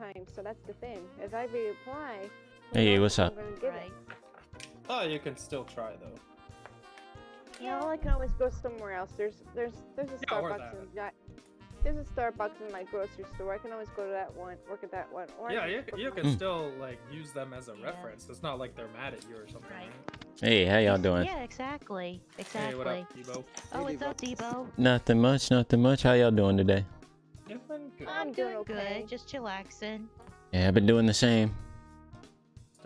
time, so that's the thing. If I reapply, Hey, what's I'm up? gonna get Right. it. Oh, you can still try though. You know, I can always go somewhere else. There's there's there's a Yeah, Starbucks that? in Gi- there's a Starbucks in my grocery store. I can always go to that one, work at that one. Or Yeah, can you, just c- book you can still like use them as a Yeah. reference. It's not like they're mad at you or something. Right. Right? Hey, how y'all doing? Yeah, exactly. Exactly. Hey, what up, Debo? Oh, what's up, Debo? Nothing much, nothing much. How y'all doing today? You've good. I'm I'm doing doing okay. good. Just chillaxing. Yeah, I've been doing the same.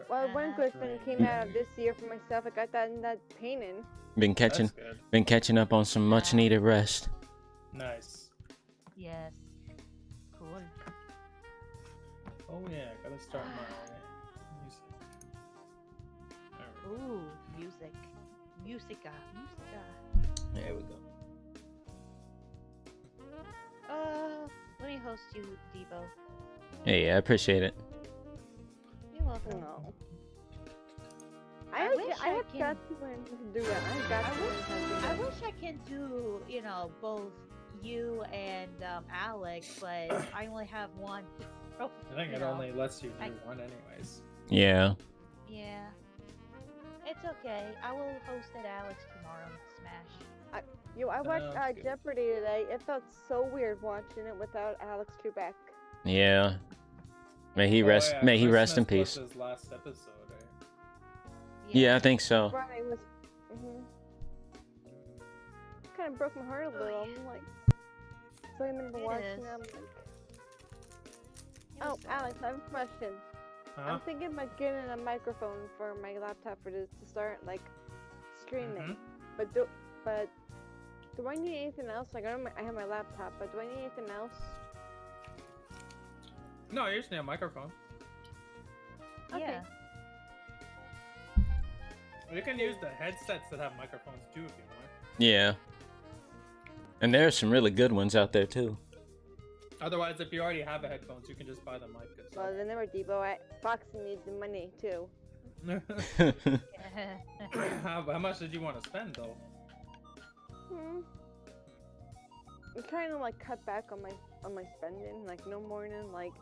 Well, one good thing came out of this year for myself. I got that in that painting. Been catching, been catching up on some much needed rest. Nice. Yes. Cool. Oh yeah, gotta start my music. There we go. Ooh, music. Musica. Musica. There we go. Uh, let me host you, Debo. Hey, I appreciate it. You're welcome. No. I I, I, wish I I have can- got to learn to do that. I got I to learn to I wish I can do, you know, both you and um, Alex, but I only have one. I think it know. only lets you do I- one anyways. Yeah. Yeah. It's okay. I will host it Alex tomorrow in Smash. Yo, I watched Sounds uh. Jeopardy today. It felt so weird watching it without Alex Trebek. Yeah. May he Oh, rest. yeah, May he rest in Christmas peace. was His last episode, right? Yeah, I think so. Brian was. hmm Kind of broke my heart a Oh, little. yeah. I'm like. So I remember It watching. is. I'm like, oh, was sad. Alex, I have a question. Huh? I'm thinking about getting a microphone for my laptop for this to start like streaming. Mhm. But do but do I need anything else? Like I know my, I have my laptop, but do I need anything else? No, you just need a microphone. Okay. Yeah. You can use the headsets that have microphones too if you want. Yeah. And there are some really good ones out there too. Otherwise, if you already have the headphones, you can just buy the mic Well, then there were Debo. I, Foxy needs the money too. itself. how, how much did you want to spend though? Hmm. I'm trying to like cut back on my on my spending, like no more than like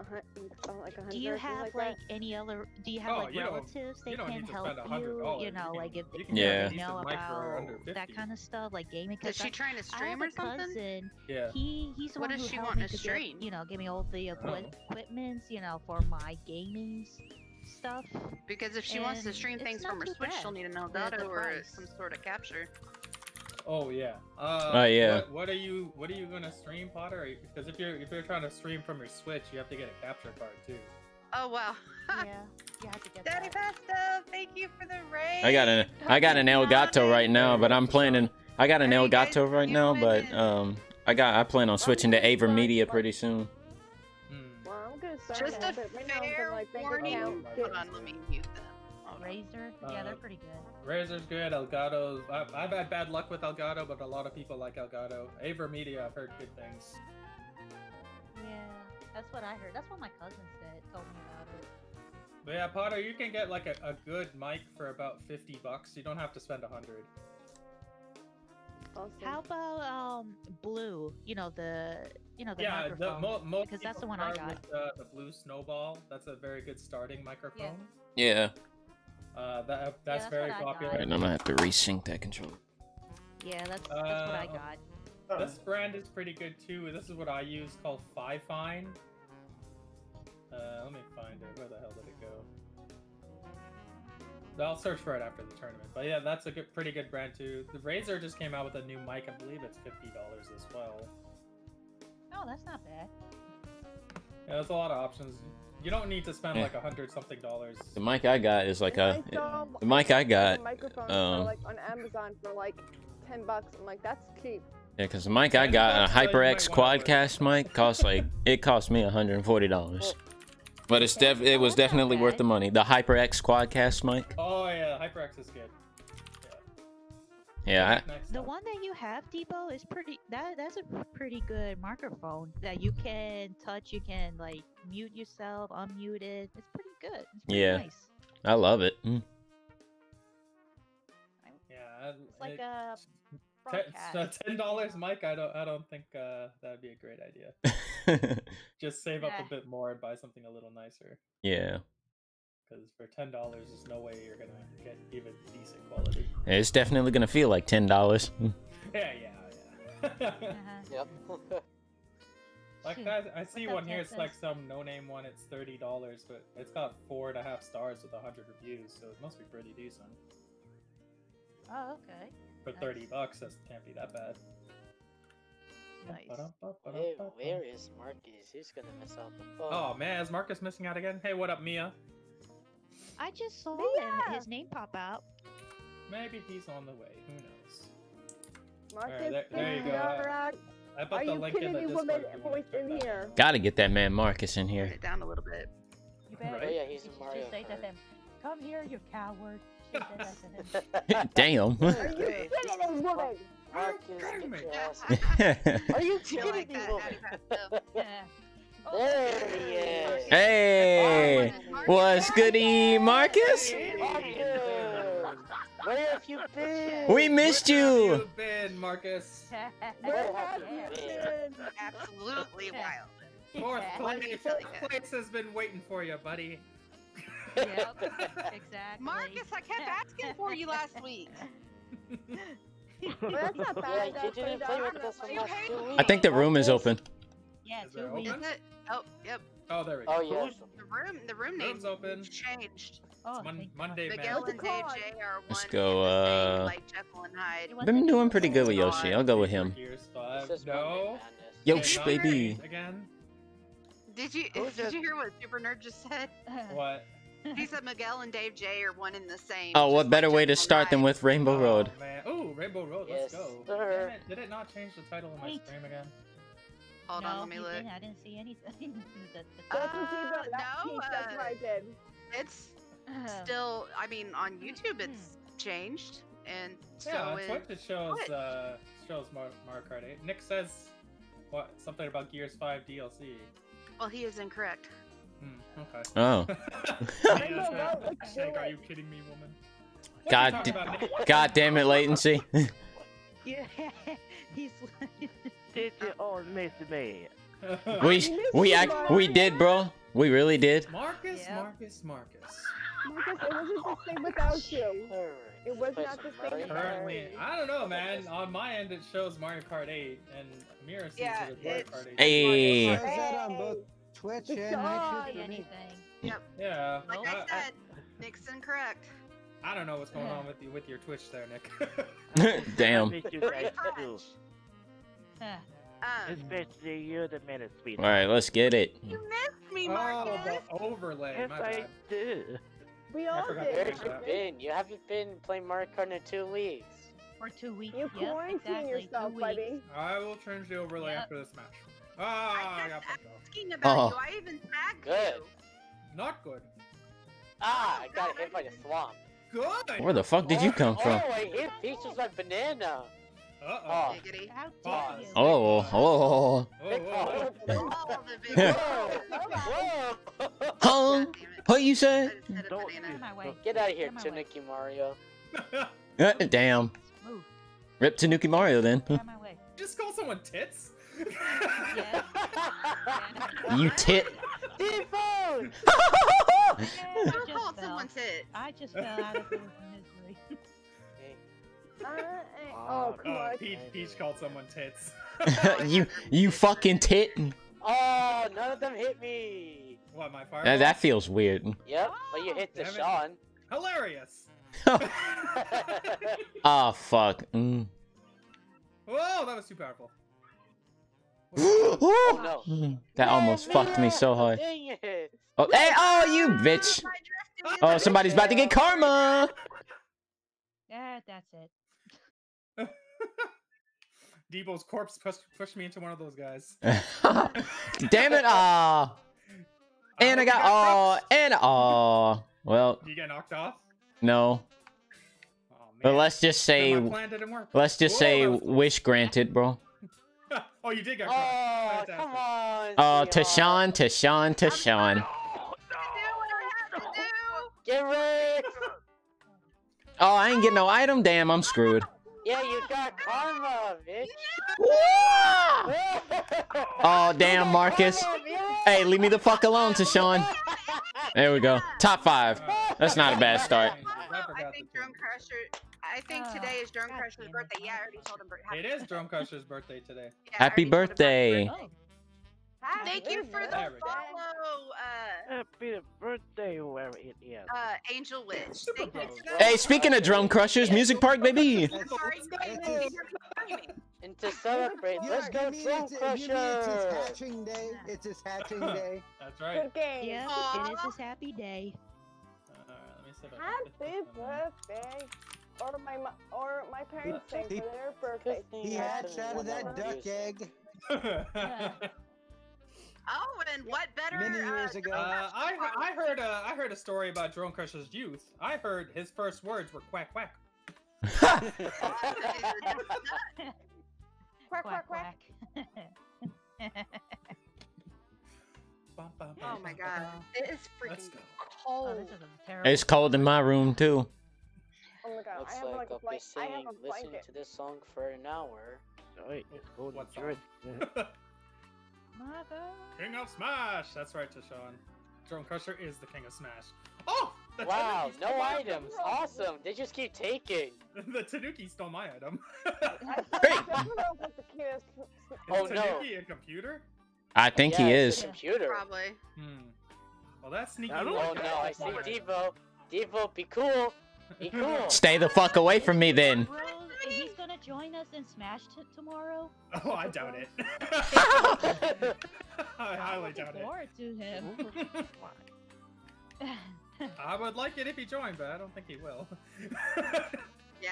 a hun- uh, like a hundred. Do you have like, like, any other? Do you have Oh, like you relatives you that can help spend a hundred you? dollars. You know, like if you they can yeah. decent know about that kind of stuff, like gaming. Is 'cause she trying to I stream have or a something? cousin. Yeah. He he's the What one does who she want me to to get, stream? you know, give me all the equi- Oh. equipments, you know, for my gaming stuff. Because if she wants to stream things from her Switch, bad, she'll need an the- Elgato or some sort of capture. Oh yeah. Uh, Oh, yeah. What, what are you What are you gonna stream, Potter? Because if you're if you're trying to stream from your Switch, you have to get a capture card too. Oh wow. yeah, you have to get Daddy that. Pesto, thank you for the raid. I got an I got an Elgato right now, but I'm planning. I got an How you Elgato right now, but um, I got I plan on switching to Aver Media pretty soon. Hmm. Well, I'm gonna start Just a but right fair gonna, like bank warning. Hold on, let me mute them. Hold on. Razer, yeah, they're Uh, pretty good. Razer's good. Elgato's. I've, I've had bad luck with Elgato, but a lot of people like Elgato. Aver Media, I've heard good things. Yeah, that's what I heard. That's what my cousin said. Told me about it. But yeah, Potter, you can get like a, a good mic for about fifty bucks. You don't have to spend a hundred. Awesome. How about um blue? You know the you know the Yeah, the mo- most because that's the one I got. With, uh, the blue snowball. That's a very good starting microphone. Yeah. Uh, that that's that's very what I popular. And I'm gonna have to resync that controller. yeah, that's that's what I Uh, got. This brand is pretty good too. This is what I use called Fifine. Uh, let me find it. Where the hell did it go? I'll search for it after the tournament. But yeah, that's a good, pretty good brand too. The Razer just came out with a new mic. I believe it's fifty dollars as well. Oh, that's not bad. Yeah, there's a lot of options. You don't need to spend Yeah. like a hundred something dollars. The mic I got is like And a. I saw The mic I got. microphone um, for, like on Amazon for like ten bucks. I'm like, that's cheap. Yeah, cause the mic I got, a that's, you HyperX Quadcast mic, cost like it cost me 140 dollars. But it's def it was that's not definitely worth the money. The HyperX Quadcast mic. Oh yeah, HyperX is good. Yeah, I, The one that you have, Debo, is pretty. That that's a pretty good microphone that you can touch. You can like mute yourself, unmute it. It's pretty good. It's pretty Yeah. nice. I love it. Mm. Yeah, It's like a broadcast. ten dollars, Mike. I don't. I don't think uh, that'd be a great idea. Just save up a bit more and buy something a little nicer. yeah. Because for ten dollars, there's no way you're gonna get even decent quality. It's definitely gonna feel like ten dollars. Yeah, yeah, yeah. Uh-huh. Yep. like that, I see one here. It's like some no-name one. It's thirty dollars, but it's got four and a half stars with hundred reviews, so it must be pretty decent. Oh, okay. For Nice. thirty bucks, that can't be that bad. Nice. Hey, where is Marcus? He's gonna miss out the fun. Oh man, is Marcus missing out again? Hey, what up, Mia? I just saw Yeah. him, his name pop out. Maybe he's on the way. Who knows? Marcus, there- there you go. Yarak, I put Are the you link in kidding the me, Discord. woman? if you wanna Voice in that here. Gotta get that man Marcus in Turn here. it down a little bit. You Right. better. Oh, yeah, he's in Mario just say to him, "Come here, you coward." Should say that to him. Damn. Are you kidding me, woman? Marcus, kidding me? your ass. hey, Are you kidding me, that, woman? Daddy Pat. There he is. Marcus, what's goody, Marcus? Marcus, where have you been? We missed Where you. have you been, Marcus? Where have have you you been? been? Absolutely wild. Fourth Let place, fourth place has been waiting for you, buddy. Yep, exactly. Marcus, I kept asking for you last week. Well, that's not Yeah, bad. you didn't play with us You the last hate two me. weeks. I think the room is open. Yeah, Is two there weeks. Open? Is it? Oh, yep. Oh, there we go. Oh, yes. The room, the room name Room's open. changed. Oh, Mon- Monday, man. Miguel and it Dave? J are one Let's go, the same, uh, like Jekyll and Hyde. It was Been doing pretty good with. Yoshi. I'll go with him. Gears It's five. just Monday No. Madness. Yosh, Not baby. Again. Did you did that? you hear what Super Nerd just said? What? He said Miguel and Dave J are one and the same. Oh, just what like better way to start than with Rainbow Oh, Road? man. Ooh, Rainbow Road. Let's go. sir. Damn it, Did it not change the title of my Wait. stream again? Hold no, on, let me look. Didn't. I didn't see anything. the, the, That's Uh, got. No, That's uh, what I did. It's uh, still. I mean, on YouTube, Hmm. it's changed, and so yeah, on is. Twitch it shows Twitch. uh shows Mar- Mario Kart 8. Nick says what something about Gears 5 DLC. Well, he is incorrect. Hmm, okay. Oh. Rainbow Road, let's do Like, are you kidding me, woman? What God, talking d- about, God damn it, latency. yeah, he's. Did you all miss me? we we act we did, bro. We really did. Marcus, Yep. Marcus, Marcus. Marcus, it wasn't the same without you. It was not the same Mario. Currently, I don't know, man. On my end, it shows Mario Kart 8, and Mira sees Yeah, it as Mario Kart 8. Hey. Says that on both Hey. Twitch and. YouTube see for me. Yeah. Like Nope. I I, I, said, Nick's incorrect. I don't know what's going on with you with your Twitch there, Nick. Damn. Miss you guys too. Huh. Um, Especially you, the minute sweet. All right, let's get it. you missed me, Marcus. oh, Marcus. the overlay. Yes, my I bad. do. We all did. Where have you been? You haven't been playing Mario Kart in two weeks. For two weeks. You yep, quarantine exactly, yourself, buddy. I will change the overlay Yep. after this match. Ah, I I got kept fucked up. asking about Oh. you. I even tagged Good. you. Not good. Ah, I Oh, got God, hit by the swamp. Good. Where the fuck did you come from? Oh, I hit Peach with my banana. Uh Oh. oh. Giggity. How dare you? Oh, oh, Oh, oh, pause. All the big Whoa! God Whoa! huh? What you say? just hit a Don't. Get out of my way. Get out of here, Get out of my way. Tanuki Mario. oh. Uh, damn. Move. Rip Tanuki Mario then. Get out of my way. Just call someone tits. Yeah. You tit. T-Phone! I Who just fell. someone tit? I just fell out of the misery. Eh, Uh, oh, uh, come Oh, on. Peach, Peach called someone tits. Oh, you you fucking tit. Oh, none of them hit me. what, my fire? That, that feels weird. Yep, but you oh, hit the Damn Hilarious. oh, fuck. Mm. Whoa, that was too powerful. oh no. Mm. That almost fucked me so hard. Dang it. Oh, hey, oh, you bitch. Oh, somebody's about to get karma. Yeah, that's it. Debo's corpse pushed, pushed me into one of those guys. Damn it. Ah. And I hope got, oh, crushed. and oh. Well, You get knocked off? no. Oh, man. But let's just say, plan didn't work. let's just Whoa, say, that was- wish granted, bro. oh, you did get crushed. Oh, Fantastic. come on. Oh, Tashawn, Tashawn, Tashawn. Do what I to do. Get wrecked. Oh, I ain't getting no item. Damn, I'm screwed. Yeah, you got karma, bitch. Oh damn, Marcus. Hey, leave me the fuck alone, Tashawn. There we go. Top five. That's not a bad start. I I think the Drone Crusher. I think Oh, today is Drone Crusher's birthday. Yeah, I already told him. happy It is birthday. Drone Crusher's birthday today. Yeah, Happy already told birthday. Oh. Thank you for the There we go. follow, uh, Happy birthday, whoever it is. uh, Angel Witch. Thank you. Hey, speaking of Drone Crushers, Music Park, baby. It's- thank you for joining me. And to celebrate, Yeah, let's go you mean it's, you it's his Crusher. hatching day? It's his hatching day. That's right. Good game. yeah, Aw. it is his happy day. Alright, let me see if I can fit Happy this in there. birthday. Or my or my parents sang He- for their birthday. He thing hatched out of that duck egg. Oh, and what better? Many uh, years ago. Uh, I, I heard a I heard a story about Drone Crusher's youth. I heard his first words were quack quack. Quack, quack, quack. Bum, bum, Oh my god, bum. it is freaking cold. oh, this is. It's cold in my room too. Oh my god, Looks I have like like a I'll be blanket. I have a listening blanket. to this song for an hour. Wait, it's golden What song? dress. Mother. King of Smash. That's right, Tashawn. Drone Crusher is the king of Smash. Oh, the Wow, Tanuki no stole my items. Awesome. They just keep taking. the Tanuki stole my item. I Great. don't know what the cutest. Is Oh, no. Tanuki a computer? I think Yeah, he is. computer. Probably. Hmm. Well, that's sneaky. I don't like Oh like no, I see. Debo. Debo, be cool. Be cool. Stay the fuck away from me then. Bro, he's gonna join us in Smash t- tomorrow. Oh, I doubt it. I I'm highly looking doubt forward to him. I would like it if he joined, but I don't think he will. Yeah,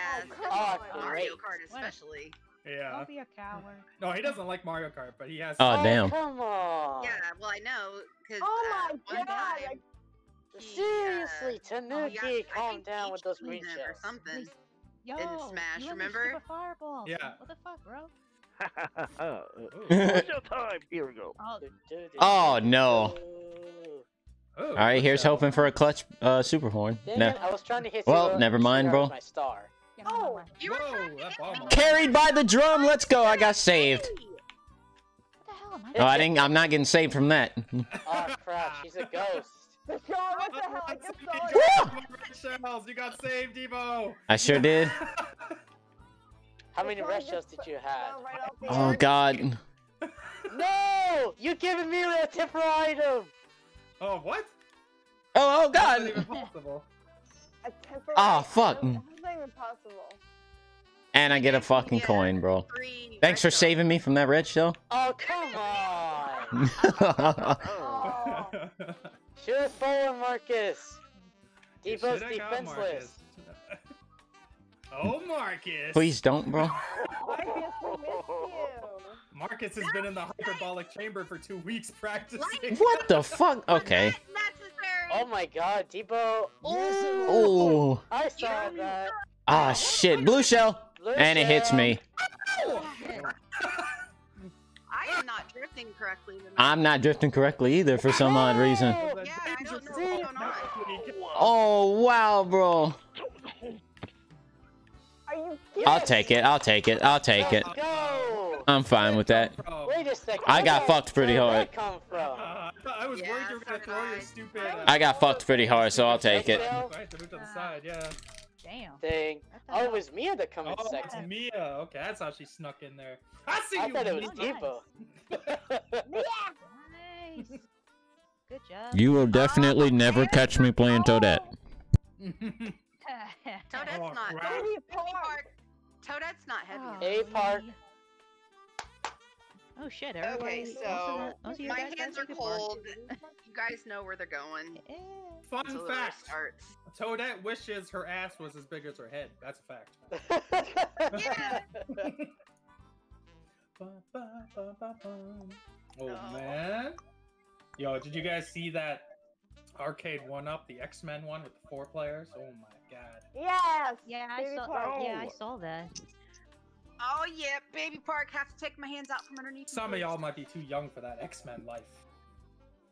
Oh, Oh, Mario Kart especially. yeah. Don't be a coward. No, he doesn't like Mario Kart, but he has. Oh, damn. Come on. Yeah, well I know because Oh uh, my one god! time he, Seriously, uh, Tanuki, oh, yeah, calm down with those cleaned green him shells. or something. Yo, Smash, you remember? stupid Fireball. Yeah. What the fuck, bro? What's your time? Here we go. Oh, Oh, no. Oh, All right, here's so- hoping for a clutch uh, super horn. Dang No. I was trying to hit Well, never mind, bro. My star. get out of Oh. You were Whoa, trying to that hit bomb me. almost- Carried by the drum. Let's go. I got saved. What the hell am I? Oh, I didn't. I'm not getting saved from that. Oh crap, she's a ghost. Deshaun, what the hell? I just saw You it. got shells. You got saved, Debo. I sure did. How many red shells did you have? right Oh. God. No! You giving me a temporary item! oh, what? Oh, oh That's not God. even possible. A temporary Ah, fuck. item? That's not even possible. And I get a fucking Yeah. coin, bro. Three Thanks for red saving me from that red shell. Oh, come on! Oh. Oh. Shoot it forward, Marcus! You Debo's shoulda got defenseless. Marcus. oh, Marcus. Please don't, bro. Marcus, we miss you. Marcus has been in the hyperbolic chamber for two weeks practicing. What the fuck? Okay. Oh my god, Debo! Ooh, Oh. I saw that. Ah, shit. Blue shell. Blue And it hits shell. me. I am not drifting correctly. tonight. I'm not drifting correctly either for some odd reason. Oh, Yeah, I don't know what's going on. Oh, wow, bro. Are you I'll take it. I'll take it. I'll take it. Go! I'm fine with that. Wait a second. I got fucked pretty hard. that come from? Uh, I, was worried you were gonna throw your stupid. I got fucked pretty hard, so I'll take it. Right, to move to the side, yeah. Damn. Thing. Oh, it was Mia that come in Oh, it's second. Mia. Okay, that's how she snuck in there. I see I you. thought it was Mia. Oh, Debo. Nice. Good job. You will oh, definitely never catch me playing Toadette. Oh. Toadette's Oh, not. crap. Baby Baby Park. Park. Toadette's not heavy. Oh, A park. Man. Oh shit! Okay, Everybody, most so the- most of your my guys got hands are cold. You guys know where they're going. Fun until fact: starts. Toadette wishes her ass was as big as her head. That's a fact. Yeah. Ba, ba, ba, ba, ba. Oh No. man. Yo, did you guys see that arcade one up, the X Men one with the four players? Oh my god. Yes. Yeah, I Baby saw. Park. Yeah, I saw that. Oh yeah, Baby Park. Have to take my hands out from underneath. Some of y'all might be too young for that X Men life.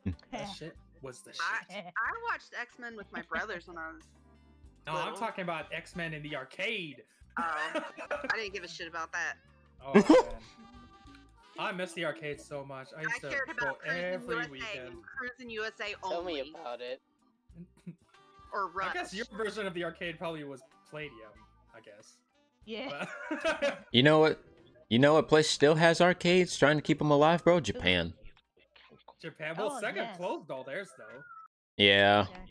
That shit was the shit. I, I watched X Men with my brothers when I was. No, I'm talking about X Men in the arcade. Oh, I didn't give a shit about that. Oh man. I miss the arcade so much. I I used to cared go about Cruising every USA, weekend. Cruis'n USA Tell me about it. or Rush. I guess your version of the arcade probably was Palladium. I guess. Yeah. You know what? You know what place still has arcades trying to keep them alive, bro? Japan. Japan. Well, Oh, Sega yes. closed all theirs though. Yeah. Exactly.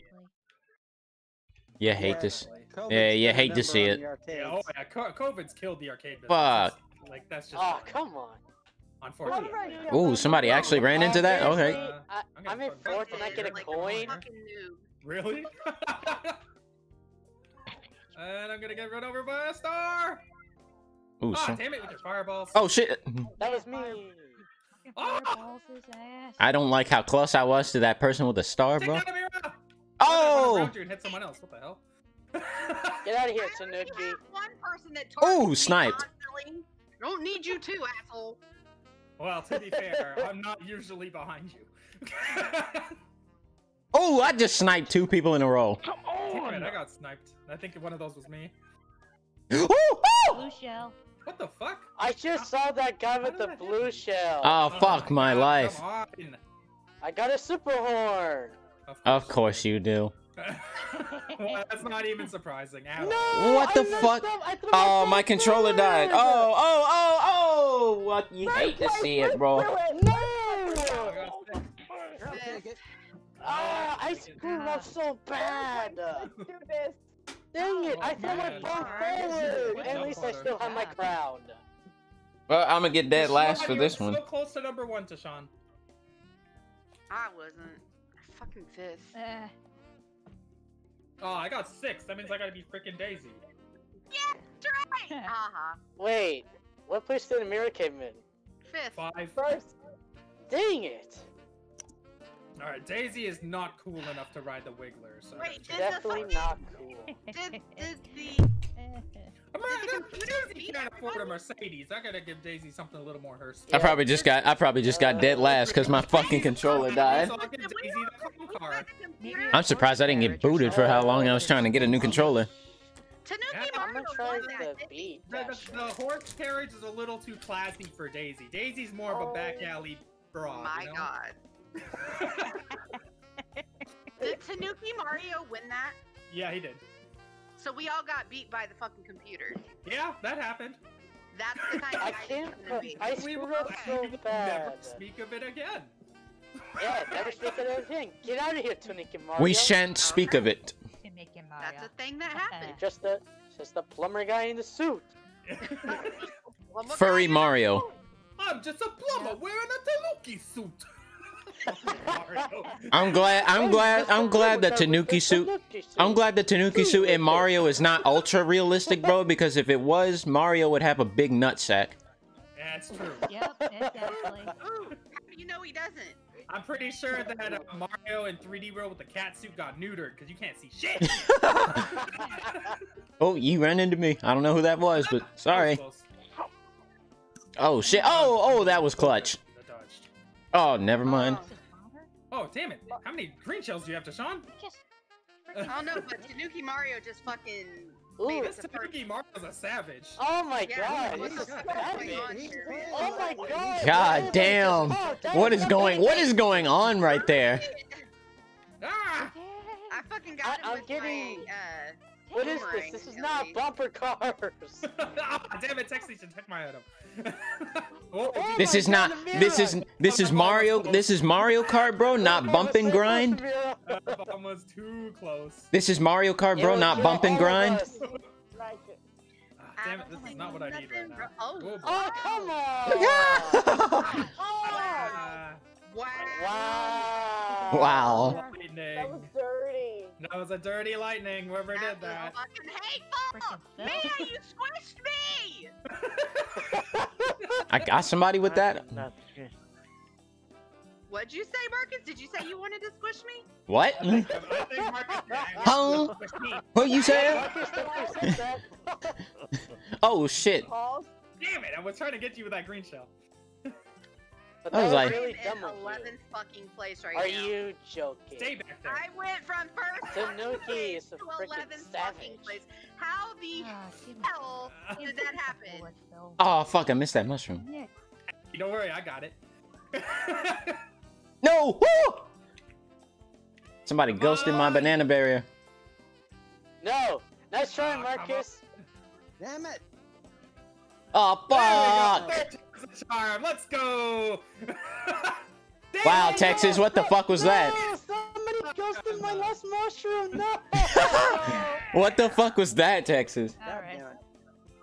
You hate Yeah. this. COVID's Yeah, you hate to see it. Yeah, oh yeah, Co- COVID's killed the arcade business. Fuck. Like that's just. Oh, come on. Unfortunately. Ooh, somebody actually ran into that? Okay. Uh, I, I'm I'm in fourth and I get a coin. Really? and I'm gonna get run over by a star. Ooh, Ah, some... damn it with your fireballs. Oh shit. That was me. Fucking fireballs his ass. I don't like how close I was to that person with the star, Take bro. that, Amira! Oh! Around you hit someone else. What the hell? Get out of here, I only Tanuki. have one person that Ooh, targets me sniped. constantly. Don't need you too, asshole. well, to be fair, I'm not usually behind you. Oh, I just sniped two people in a row. Come on! it, I got sniped. I think one of those was me. Ooh, ooh! Blue shell. What the fuck? I just saw that guy with the blue hit shell. Oh, oh, fuck my God, life. Come on. I got a super horn. Of course you do. well, that's not even surprising. Ow. No! What the I fuck? up. I Oh, my controller died. Oh, oh, oh, oh! What? You hate to see it, bro. I got sick. I'll take it. Ah, I screwed up so bad. Let's do this! Dang it! I threw my man. phone forward. At least I still have my crown. Well, I'm gonna get dead last for this one. So close to number one, Tashawn. I wasn't. Fucking fifth. Eh, Oh, I got six. That means I gotta be freaking Daisy. Right. Haha. Wait, what place did Amira came in? Fifth. Five. First. Dang it! All right, Daisy is not cool enough to ride the Wiggler. So Wait, gotta the Definitely fucking- not cool. Did, did the Amanda, Daisy can't afford a Mercedes. I gotta give Daisy something a little more her. I probably just got I probably just got dead last because my fucking controller died. I give Daisy the clown car. I'm surprised I didn't get booted for how long I was trying to get a new controller. Tanuki I'm Mario won that, the beat The, the, the horse carriage is a little too classy for Daisy. Daisy's more of a back alley broad. My you know? god. Did Tanuki Mario win that? yeah, he did. So we all got beat by the fucking computer. Yeah, that happened. That's the kind of I can't. he's gonna be. I We screwed will up so never speak of it again. Yeah, never speak of that thing. Get out of here, Tanuki Mario. We shan't speak of it. can make That's Mario. a thing that happened. Just the, just the plumber guy in the suit. Furry Mario. I'm just a plumber wearing a Tanuki suit. Mario. I'm glad I'm glad I'm glad the Tanuki suit I'm glad the Tanuki suit in Mario is not ultra realistic, bro, because if it was, Mario would have a big nutsack. Yeah, it's true. Yep, exactly. Ooh, you know he doesn't? I'm pretty sure that uh, Mario in 3D World with the cat suit got neutered because you can't see shit. Oh, you ran into me. I don't know who that was, but sorry. Oh shit. Oh, oh, that was clutch. Oh, never mind. Oh, damn it. How many green shells do you have, Deshaun? Just I don't know, but Tanuki Mario just fucking. Ooh. This us a first- Tanuki Mario's a savage. Oh my Yeah, god, what this is fuck is going on savage. Oh my god. God damn. What is going what amazing. going on right there? Ah! I fucking got I- him I'm with getting- my, uh, What is this? This is not bumper cars. ah, damn it, Texas should check my item. oh, Oh This is God, not this is this is Mario this is Mario Kart, bro, not bump and grind. that bomb was too close. This is Mario Kart, bro, not bump and grind. Ah, damn it, this is not what I need right now. Oh, Oh. Oh, come on. Ah, wow. Wow. Wow. lightning. dirty. That was a dirty lightning, whoever That did was that. fucking hateful. Freaking Man, you squished me. I got somebody with that. Not good. What'd you say, Marcus? Did you say you wanted to squish me? What? I think Marcus did. Huh? What you said? Marcus definitely said that. Oh shit. Calls. Damn it, I was trying to get you with that green shell. But I was that like- really dumb in 11th fucking place right Are now. you joking? Stay back there. I went from first Tanuki place is a to freaking 11th fucking place. How the Ah, hell give did that happen? Oh fuck! I missed that mushroom. Yeah. Don't worry, I got it. No! Woo! Somebody Come ghosted my banana barrier. No. Nice try, Marcus. Damn it! Oh fuck! There we the charm. Let's go. Wow. Texas, what the fuck was that? Somebody ghosted my last mushroom. No. What the fuck was that, Texas? God Alright. damn it.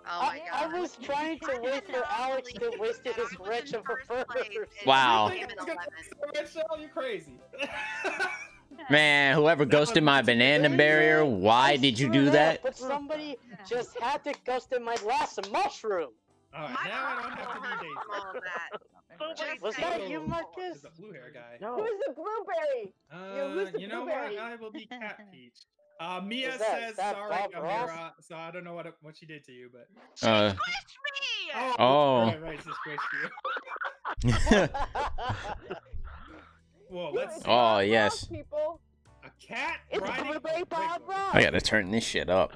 Oh my I, I was trying to wait for Alex to waste his I was wretch of a first place first. and Wow. you You came think in it's gonna 11th. be so much shell? You're crazy. Man, whoever ghosted my banana barrier, why did you do that? But somebody just had to ghost in my last mushroom. Alright, My now I don't have to be have all of that. Just Was that you, Marcus? Is a blue hair guy. No. Who's the blueberry? Uh, who's the you know blueberry? what? I will be Cat Peach. Uh, Mia that- says that sorry, Bob Ross? Amira. So I don't know what what she did to you, but She Uh. squished me! oh, Oh. right, right, she squished you. Whoa, let's see. Oh, yes. People. a cat It's riding. Blueberry Bob Ross. I gotta turn this shit up.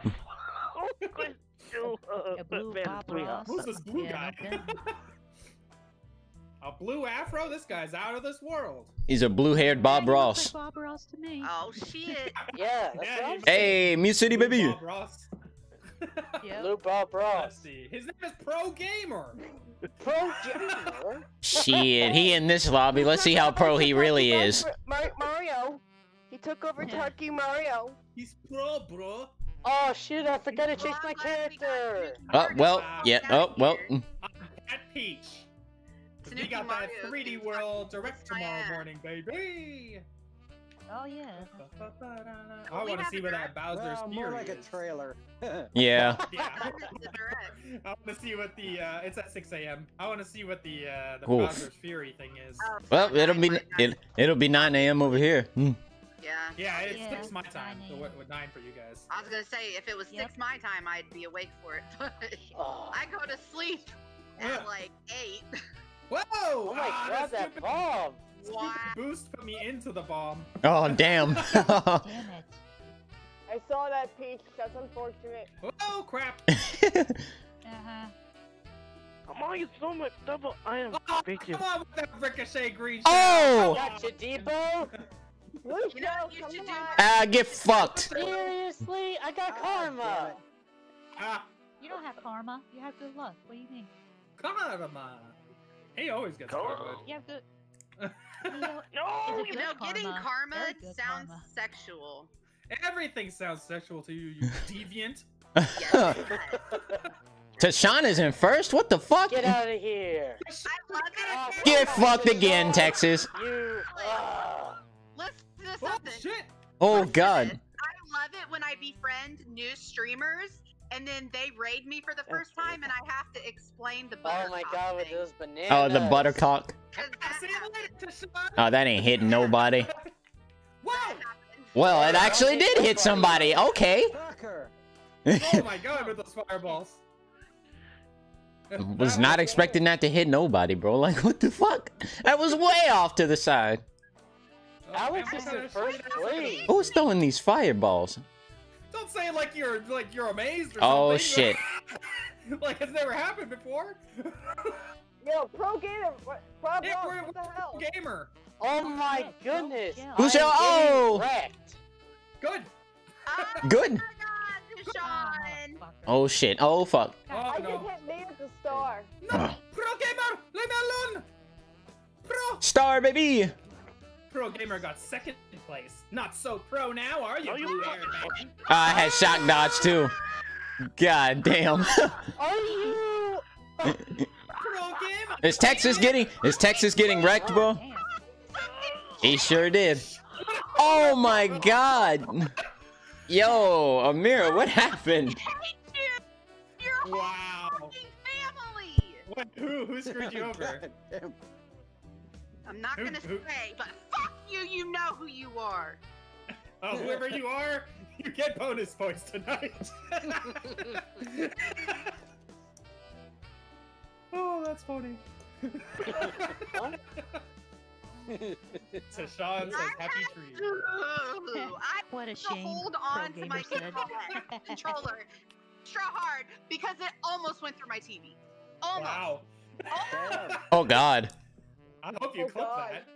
You, uh, A blue man, Bob. Ross. Who's this blue Yeah, guy? okay. a blue afro? This guy's out of this world. He's a blue-haired Bob Yeah, Ross. like Bob Ross to me. Oh shit. Yeah, that's Yeah, what I'm you- saying. Hey, Mute City, Blue baby. Bob Ross. Yep. Blue Bob Ross. see. His name is Pro Gamer. Pro gamer. Shit, he in this lobby. Let's see how pro he really is. Mario. He took over Yeah. Turkey Mario. He's pro, bro. Oh shoot! I forgot to change my I'm glad we got character. Oh, well, yeah, oh, well. here. I'm Cat Peach. 'Cause We got that 3D World Direct tomorrow morning, baby. Oh yeah. I want to see a what that direct? Bowser's Well, more Fury like a trailer. Yeah. Yeah. That is the direct. I want to see what the uh, it's at 6 a.m. I want to see what the uh, the Oof. Bowser's Fury thing is. Oh, Well, it'll be it, it'll be 9 a.m. over here. Hmm. Yeah. Yeah, it's Yeah, six my time. 9 So what, what nine for you guys? I was gonna say if it was Yep. six my time, I'd be awake for it. But Oh, I go to sleep Yeah. at like eight. Whoa! oh my Ah, god, that stupid, bomb! Wow. boost put me into the bomb. Oh, damn. Damn it. I saw that Peach. That's unfortunate. Oh crap! Uh-huh. Come on, you so much double iron, Oh, bitches. come on with that ricochet green Oh! shell. Gotcha, Debo! Blue You know shell, what you come should do? on. ah, get fucked. Seriously? I got damn karma! Ah, You don't have karma. You have good luck. What do you mean? karma. He always gets Karma. karma. You have good. You know, No, You good know, getting karma? karma Very good sounds karma. sexual. Everything sounds sexual to you, you deviant. Yes. Tashana's in first? What the fuck? Get out of here! I love it. Get fucked again, Texas. You. ah. Let's do Oh shit! Oh, Listen to God. I love it when I befriend new streamers and then they raid me for the first time and I have to explain the buttercup Oh my god, with those bananas. Oh, the buttercock. 'Cause that See you happened. later, Tashana. Oh, that ain't hitting nobody. Whoa! Well, it actually did hit somebody. Okay. Oh my god, with those fireballs. Was not expecting that to hit nobody, bro. Like, what the fuck? That was way off to the side. Alex is in first place. Who's throwing these fireballs? Don't say it like you're like you're amazed or Oh, something. shit. like it's never happened before. Yo, pro gamer. What? Bob yeah, Ross, we're, what the we're hell? gamer. Oh my goodness! Yeah. Who's I your- oh! wrecked. Good. Oh Good. my god, Deshaun! motherfucker. Oh shit. Oh fuck. Oh I no. just hit me at the star. No, Oh. Pro Gamer, leave me alone. Pro Star baby. Pro Gamer got second place. Not so pro now, are you? No, you blue-haired man? I had shock dodge too. God damn. Are you? Pro Gamer. is Texas getting is Texas getting wrecked, bro? He sure did. Oh my god. Yo, Amira, what happened? Hate you! Your whole Wow. family! What? Who? Who screwed you over? I'm not Who- gonna who- say, but fuck you, you know who you are. Oh, whoever you are, you get bonus points tonight. oh, that's funny. Tashawn says happy trees. Ooh, I What a have to shame. hold on to my gamer said. controller extra hard because it almost went through my TV. Almost. Wow. Damn. Oh God. I hope you Oh, clip that.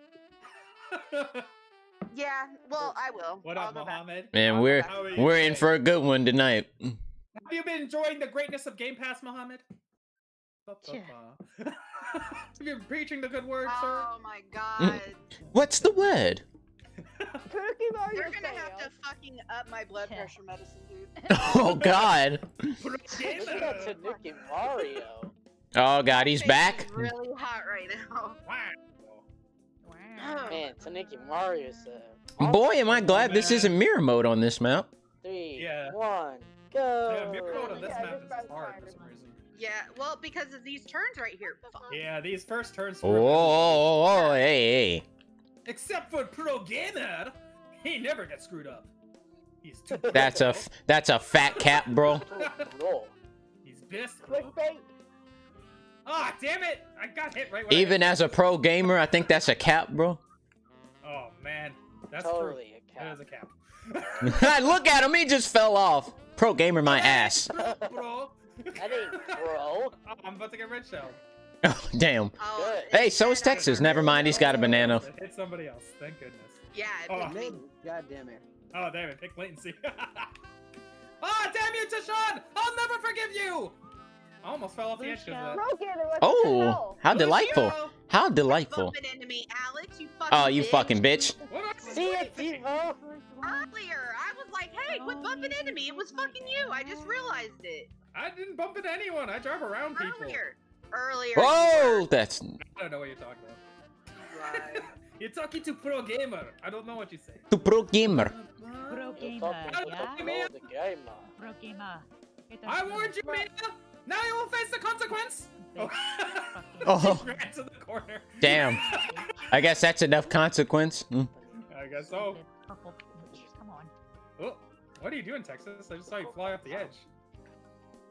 Yeah. Well, I will. what I'll up. Mohammed? Man, we're How are you we're in for a good one tonight. Have you been enjoying the greatness of Game Pass, Mohammed? Yeah. Have you been preaching the good word, sir? Oh my god. What's the word? Tanuki You're gonna have to fucking up my blood Yeah. pressure medicine, dude. Oh God. Look at that Tanuki Mario. Oh God, he's back. really hot right now. Wow. Man, Tanuki Mario's uh, Boy, am I glad this isn't mirror mode on this map. Three, Yeah. one, go. Yeah, mirror mode on this Yeah, map is hard hard. for some reason. Yeah, well, because of these turns right here. Fuck. Yeah, these first turns. Oh, were- oh, oh, oh, hey, hey. Except for Pro Gamer, he never gets screwed up. He's too. That's a that's a fat cap, bro. Roll. He's best. Clickbait. Ah, damn it! I got hit right. when I- Even as a pro gamer, I think that's a cap, bro. Oh man, that's Totally a true. That is cap. a cap. Look at him, he just fell off. Pro gamer, my ass. bro. That ain't bro. Oh, I'm about to get red shell. Oh, damn. Oh, Good. Hey, so is Texas. Never mind, he's got a banana. It hit somebody else. Thank goodness. Yeah. it Oh. picked me. God damn it. Oh damn it! Pick latency. Ah, damn you, Tashawn! I'll never forgive you. I almost fell off the edge because of that. Bro, get it. What Oh, how delightful. How delightful. Me, Alex. You. Oh, you bitch. fucking bitch. What are you See ya. Tivo. Earlier, I was like, "Hey, quit bumping into me." It was fucking you. I just realized it I didn't bump into anyone. I drive around people. earlier. Earlier. Whoa, that's I don't know what you're talking about. You're talking to pro gamer. I don't know what you say. to pro gamer. Pro You're gamer, talking yeah? Pro gamer. Pro gamer. I warned you, out. Mia. Now you will face the consequence. Oh. Oh. Ran to the corner. Damn. I guess that's enough consequence. Mm. I guess so. Come on. Oh, what are you doing, Texas? I just saw you fly off the edge.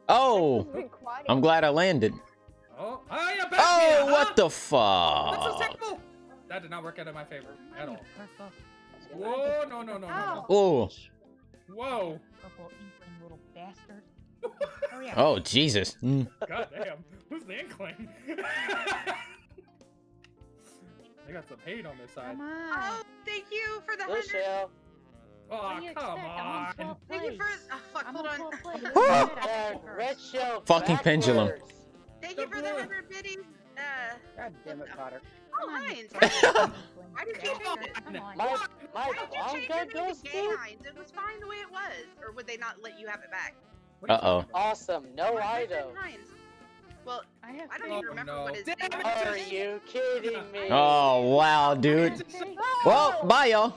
Oh, This has been quiet. I'm glad I landed. Oh, oh, you're back, Oh, Mia, huh? what the That's so fuck? terrible. That did not work out in my favor at all. Whoa, no, no, no, no, no. Oh, Whoa. Purple inkling little bastard. Hurry up. oh, Jesus. Mm. God damn. Who's the inkling? they got some hate on their side. Come on. Oh, thank you for the Good hundred. shell. Oh, What do you come expect? On on. Thank you for. Oh, fuck. I'm Hold on on. 12th place. Oh. Look at That that red shell. Fucking pendulum. backwards. Thank you for the hundred biddies. Uh. God damn it, Potter. Oh, Heinz. Why did you bastard. change it? Come on. My, my Why did you change gun your name goes to Gay through. Heinz? It was fine the way it was. Or would they not let you have it back? What are you Uh-oh. Awesome. No Why item. Well, I have I don't Oh, even remember no. what his Damn name it, was. Are you kidding me? Oh, wow, dude. Well, bye, y'all.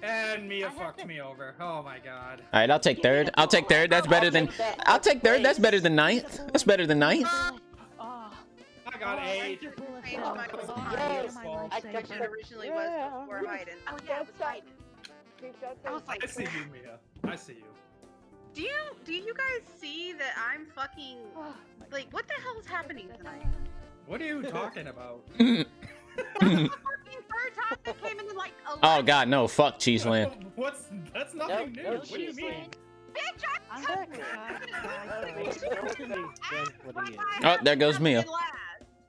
And Mia fucked me over. Oh my god. All right, I'll take third. I'll take third. That's better than. I'll take third. That's better than ninth. That's better than ninth. Oh, I got oh, eight. Mr. Bullet Changed Bill. my Oh, whole Yes. my I lifesaver. kept It originally was Yeah. before Hayden. Oh yeah, it was Hayden. I was like, I see you, Mia. I see you. Do you do you guys see that I'm fucking like what the hell is happening tonight? What are you talking about? Fucking third time that came in like oh God, no! Fuck Cheeseland. What's that's nothing No, new. no what do you mean? bitch. I'm I gonna try. Oh, there goes Mia.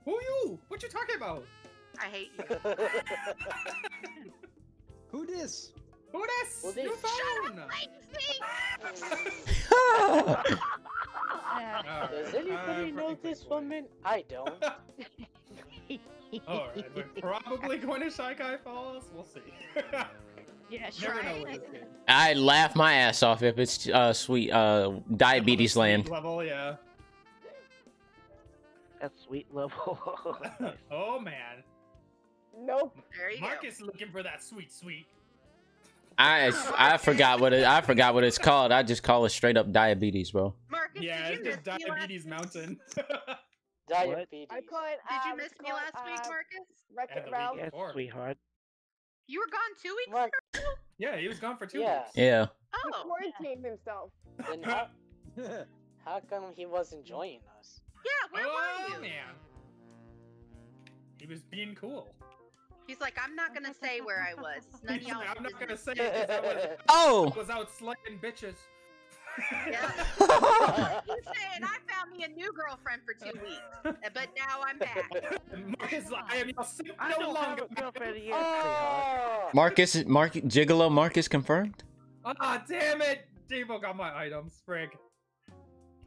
Who you? What you talking about? I hate you. Who this? Who this? Who New this? phone. Uh, Does anybody know this woman? I don't. Alright, we're probably going to Shy Guy Falls. We'll see. yeah, Never know Right. with this game. I'd laugh my ass off if it's uh sweet uh diabetes land. Level, yeah. That sweet level. oh man, Nope. There you go. Marcus looking for that sweet, sweet. I I forgot what it I forgot what it's called. I just call it straight up diabetes, bro. Marcus, Yeah, it's you miss just me last Diabetes? Mountain. Diabetes. I call it. Did you miss me called? last week, Uh, Marcus? Wreck-It And Ralph. week before. sweetheart. You were gone two weeks. Mark, Yeah, he was gone for two Yeah. weeks. Yeah. He Oh, quarantined himself. then how, how come he wasn't joining us? yeah. Where oh were you? man, he was being cool. He's like, I'm not gonna say where I was. None of y'all. I'm not gonna say it 'cause I was, Oh, was out slugging bitches. Yeah. He's saying I found me a new girlfriend for two weeks, but now I'm back. Marcus, I am your simp I no longer. girlfriend yet, sweetheart. Oh, Marcus, Mark, Gigolo, Marcus confirmed. Ah, damn it! Debo got my items. Frig.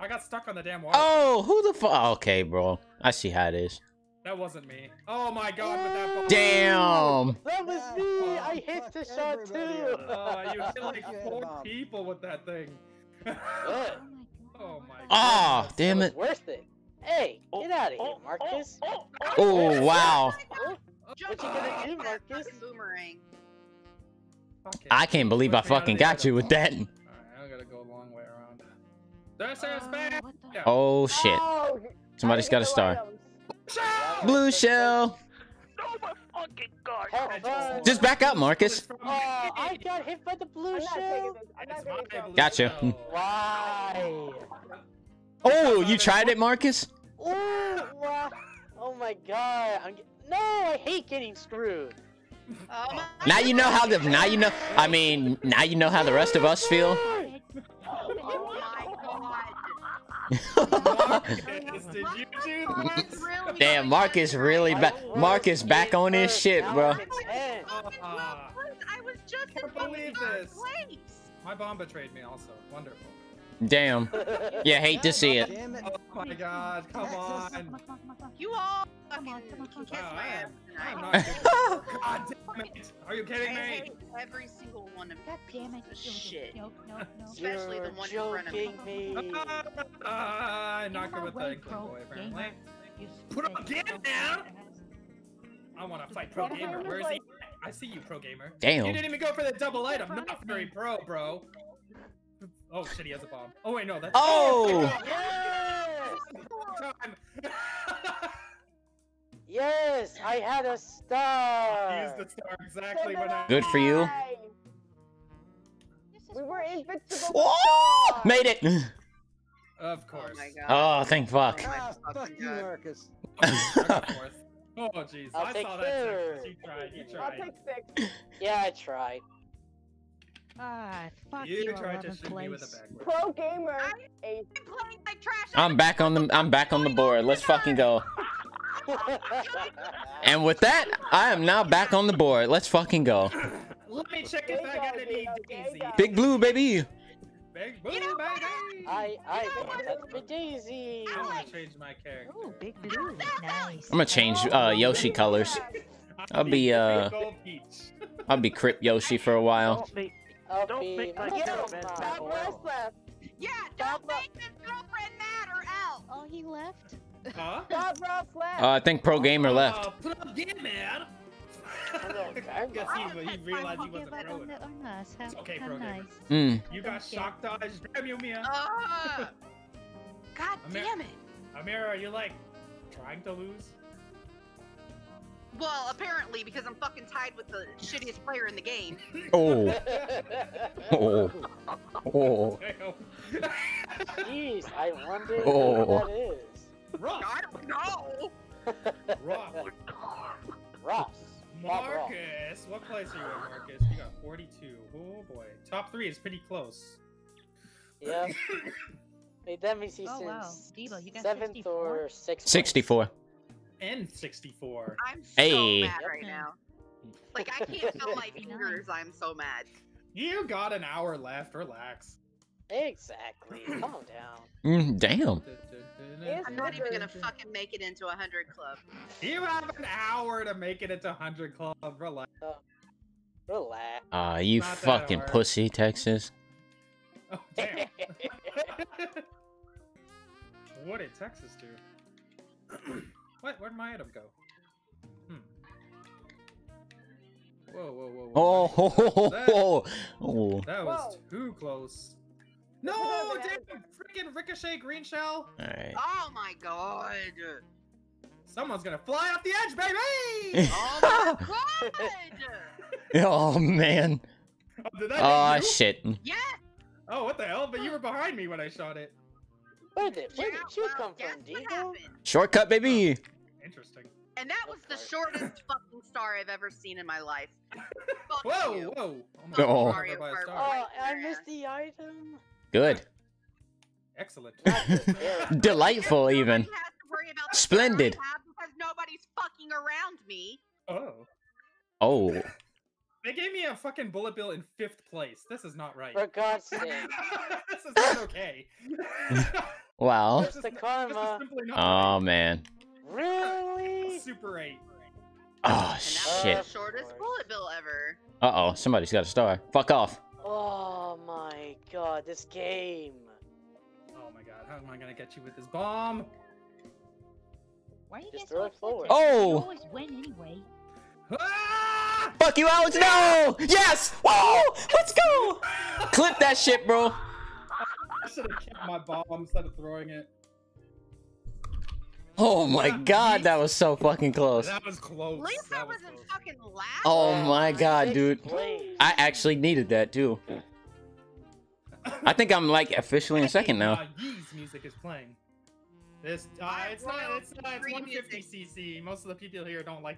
I got stuck on the damn wall. Oh, who the fuck? Okay, bro. I see how it is. That wasn't me. Oh my god, with that. Damn. that was Yeah, me. fuck- I hit the shot too. up. Oh, you hit like four people with that thing. Good. oh my god. Ah, damn It it. worth it. Hey, get out of here, Marcus. Oh, wow. What you gonna do, Marcus? Boomerang. I can't believe I Push me out of fucking got you with that. Alright, I gotta go a long way around. This is bad. what the? Oh, shit. Oh, Somebody's got a star. Blue shell. Oh my fucking god. Have fun. Just back up, Marcus. Oh, I got hit by the blue I'm shell. this. I'm It's not my taking this. blue Gotcha. shell. Why? Oh, you tried it, Marcus? Oh, wow. oh my god. I'm ge- no, I hate getting screwed. Oh my Now you know how the now you know I mean now you know how the rest of us feel. Oh my Marcus, did you do that? Really Damn, Marcus really back Marcus back on his shit, bro. I was just in Can't fucking believe third this. place. My bomb betrayed me also. Wonderful. Damn. Yeah, hate to see it. Damn it. Oh my god, come on. You all Come on, fucking come on, can come kiss on. my ass I'm not. God damn it. Are you kidding me? every single one of God damn it. Shit. No, no, no. Especially the You're one in front of me. me. Ah, I'm not In good my with way, the England boy, apparently. Put him sick again now. I want to fight Pro Pro Gamer. Where is he? I see you, Pro Gamer. Damn. You didn't even go for the double item. front Not very pro, bro. Oh shit, he has a bomb. Oh wait, no, that's. Oh! Time. Yes, I had a Use star. the star exactly when I. Good for you. Yay. This is We were invincible. Oh, made it. Of Oh course. my god. Oh, thank fuck. Oh Ah, fuck you, Marcus. I got. Oh jeez, I'll I take saw that. third. Six. You tried. I'll take six. Yeah, I tried. Ah, fuck You you, tried to 11th shoot me with a place. Pro gamer. A I'm playing like trash. I'm back on the I'm back on the board. Let's fucking go. And with that, I am now back on the board. Let's fucking go. Let me check if I got any easy. Big blue, baby. Big boom, You know what? baby. I I got touch the daisy. I'm gonna change my character. Ooh, big blue. Nice. I'm gonna change uh Yoshi colors. I'll be, uh, I'll be Crip Yoshi for a while. Don't be. I'll Don't be make my my girlfriend mama. mad. Bob Ross. Yeah, don't make this girlfriend mad or else. Oh, he left. Huh? Bob Ross left. Uh, I think Pro Gamer left. Uh, plug in, man. I guess he, he realized he wasn't Forget pro about enough. the Unas. How, It's okay, how pro gamer. nice. Mm. You got shock dodge. Damn you, Mia. Ugh. God Amer- damn it. Amira, are you like trying to lose? Well, apparently because I'm fucking tied with the shittiest player in the game. Oh. Oh. Oh. Jeez, I wonder oh. who that is. Ross. I don't know. Ross. Ross. Marcus, what place are you at, Marcus? You got 42. Oh boy, top three is pretty close. Yeah. Hey, that means he's oh, wow. Diva, you got seventh or sixth. Sixty-four. N64. I'm so hey. mad right now. Like I can't feel my fingers. I'm so mad. You got an hour left. Relax. Exactly. Calm down. Mm, damn. I'm not even gonna fucking make it into a hundred club. You have an hour to make it into hundred club. Relax. Uh, relax. Ah, uh, you not fucking pussy, Texas. Oh, damn. what did Texas do? what? Where'd my item go? Hmm. Whoa, whoa, whoa, whoa. Oh, ho, ho, ho, That- ho. oh. That was Whoa. too close. No, damn! Freaking ricochet green shell! Alright. Oh my god. Someone's gonna fly off the edge, baby! Oh my god. oh, man. oh, did that Oh, shit. Yes. Oh, what the hell? But you were behind me when I shot it. Where did, where did you come from, what Debo? happened? Shortcut, baby. Interesting. And that was the shortest fucking star I've ever seen in my life. Fuck Whoa, you. whoa! Oh Fuck Oh. Mario By a Kart. Oh, right I there. missed the item. Good. Excellent. Not good, Delightful, even. Nobody has to worry about the Splendid. Because nobody's fucking around me. Oh. Oh. They gave me a fucking bullet bill in fifth place. This is not right. For God's sake. this is not okay. Wow. This is the karma. This is simply not Oh man. Really? Super 8. Oh And shit. the shortest bullet bill ever. Uh oh. Somebody's got a star. Fuck off. Oh my god, this game. Oh my god, how am I gonna get you with this bomb? Why are you Just getting throw it forward. upset? You Oh. always win anyway. Ah! Fuck you, Alex. No. Yes. Whoa. Let's go. Clip that shit, bro. I should have kept my bomb instead of throwing it. Oh my god, that was so fucking close. That was close. At least I that was wasn't close. fucking loud. Oh my god, dude. place. I actually needed that too. I think I'm like officially in second now. Uh, Yee's music is playing. This, uh, it's not, it's not, it's free 150 cc. Most of the people here don't like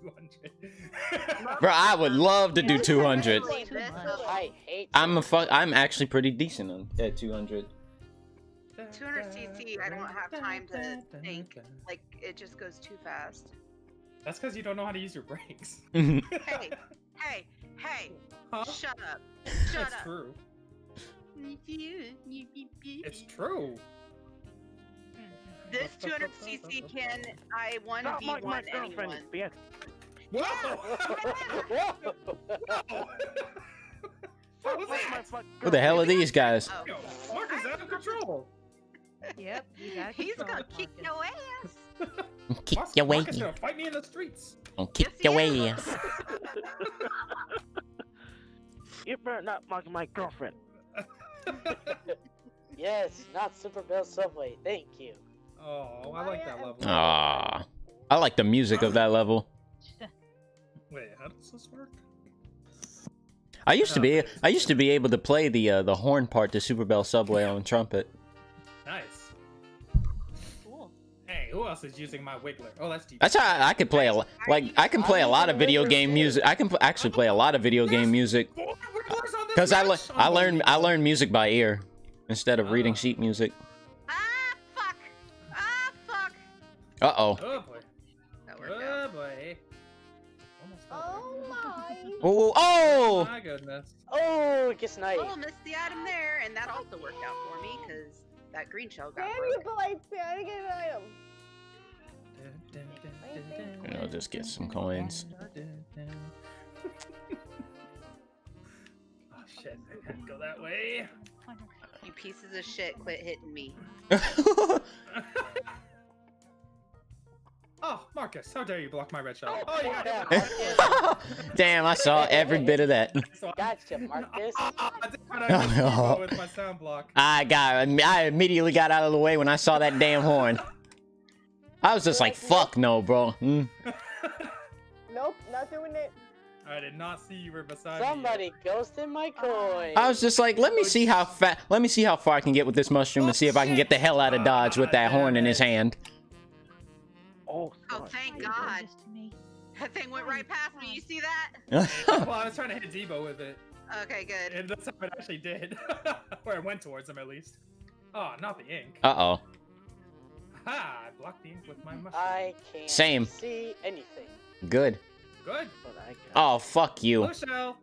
200. Bro, I would love to do 200. Especially this, uh, I hate I'm a fuck. I'm actually pretty decent at 200. 200cc, I don't have time to think. Like, it just goes too fast. That's because you don't know how to use your brakes. Hey, hey, hey, Huh? shut up. Shut It's up. true. It's true. This 200cc can I 1v1 anyone. Whoa! Whoa. what was that? Who the hell are these guys? Oh. Yo, Marcus out of control. Yep, you He's gonna kick your ass. Kick Marcus, your way. Marcus gonna fight me in the streets. Oh, kick Yes, your he way. You better not mock my girlfriend. yes, not Super Bell Subway. Thank you. Oh, I like that level. Ah, I like the music of that level. Wait, how does this work? I used to be I used to be able to play the uh, the horn part to Super Bell Subway on trumpet. Who else is using my Wiggler? Oh, that's deep. That's how I could play a lo- like I can play a lot of video game music. I can pl- actually play a lot of video game music Four Wigglers on this because I le- I learned I Unbelievable. learned music by ear instead of reading Oh. sheet music. Ah, fuck. Ah, fuck. Uh oh. Oh boy. That worked out. Oh boy. Almost Oh my. Oh oh. My goodness. Oh, it gets nice. Oh, missed the item there, and that also worked out for me because that green shell got Damn broke. you, Blights! I gotta get an item. And I'll just get some coins. oh shit, I can't go that way. You pieces of shit, quit hitting me. Oh, Marcus, how dare you block my red shell? Oh, you got yeah, Damn, I saw every bit of that. Gotcha, Marcus. Ah, damn it, I missed Debo with my sound block. I got I immediately got out of the way when I saw that damn horn. I was just like, fuck no, bro. Mm. Nope, not doing it. I did not see you were beside me. Somebody ghosted my coin. I was just like, let me see how fat, let me see how far I can get with this mushroom and see if I can get the hell out of Dodge with that horn in his hand. Oh, Oh, thank Why you doing God. this to me? That thing went right past me. You see that? well, I was trying to hit Debo with it, Okay, good. and that's how it actually did. or it went towards him at least. Oh, not the ink. Uh oh. Ha! I blocked the ink with my mushroom. I can't Same. see anything. Good. Good. But I got Oh, fuck you. Blue shell.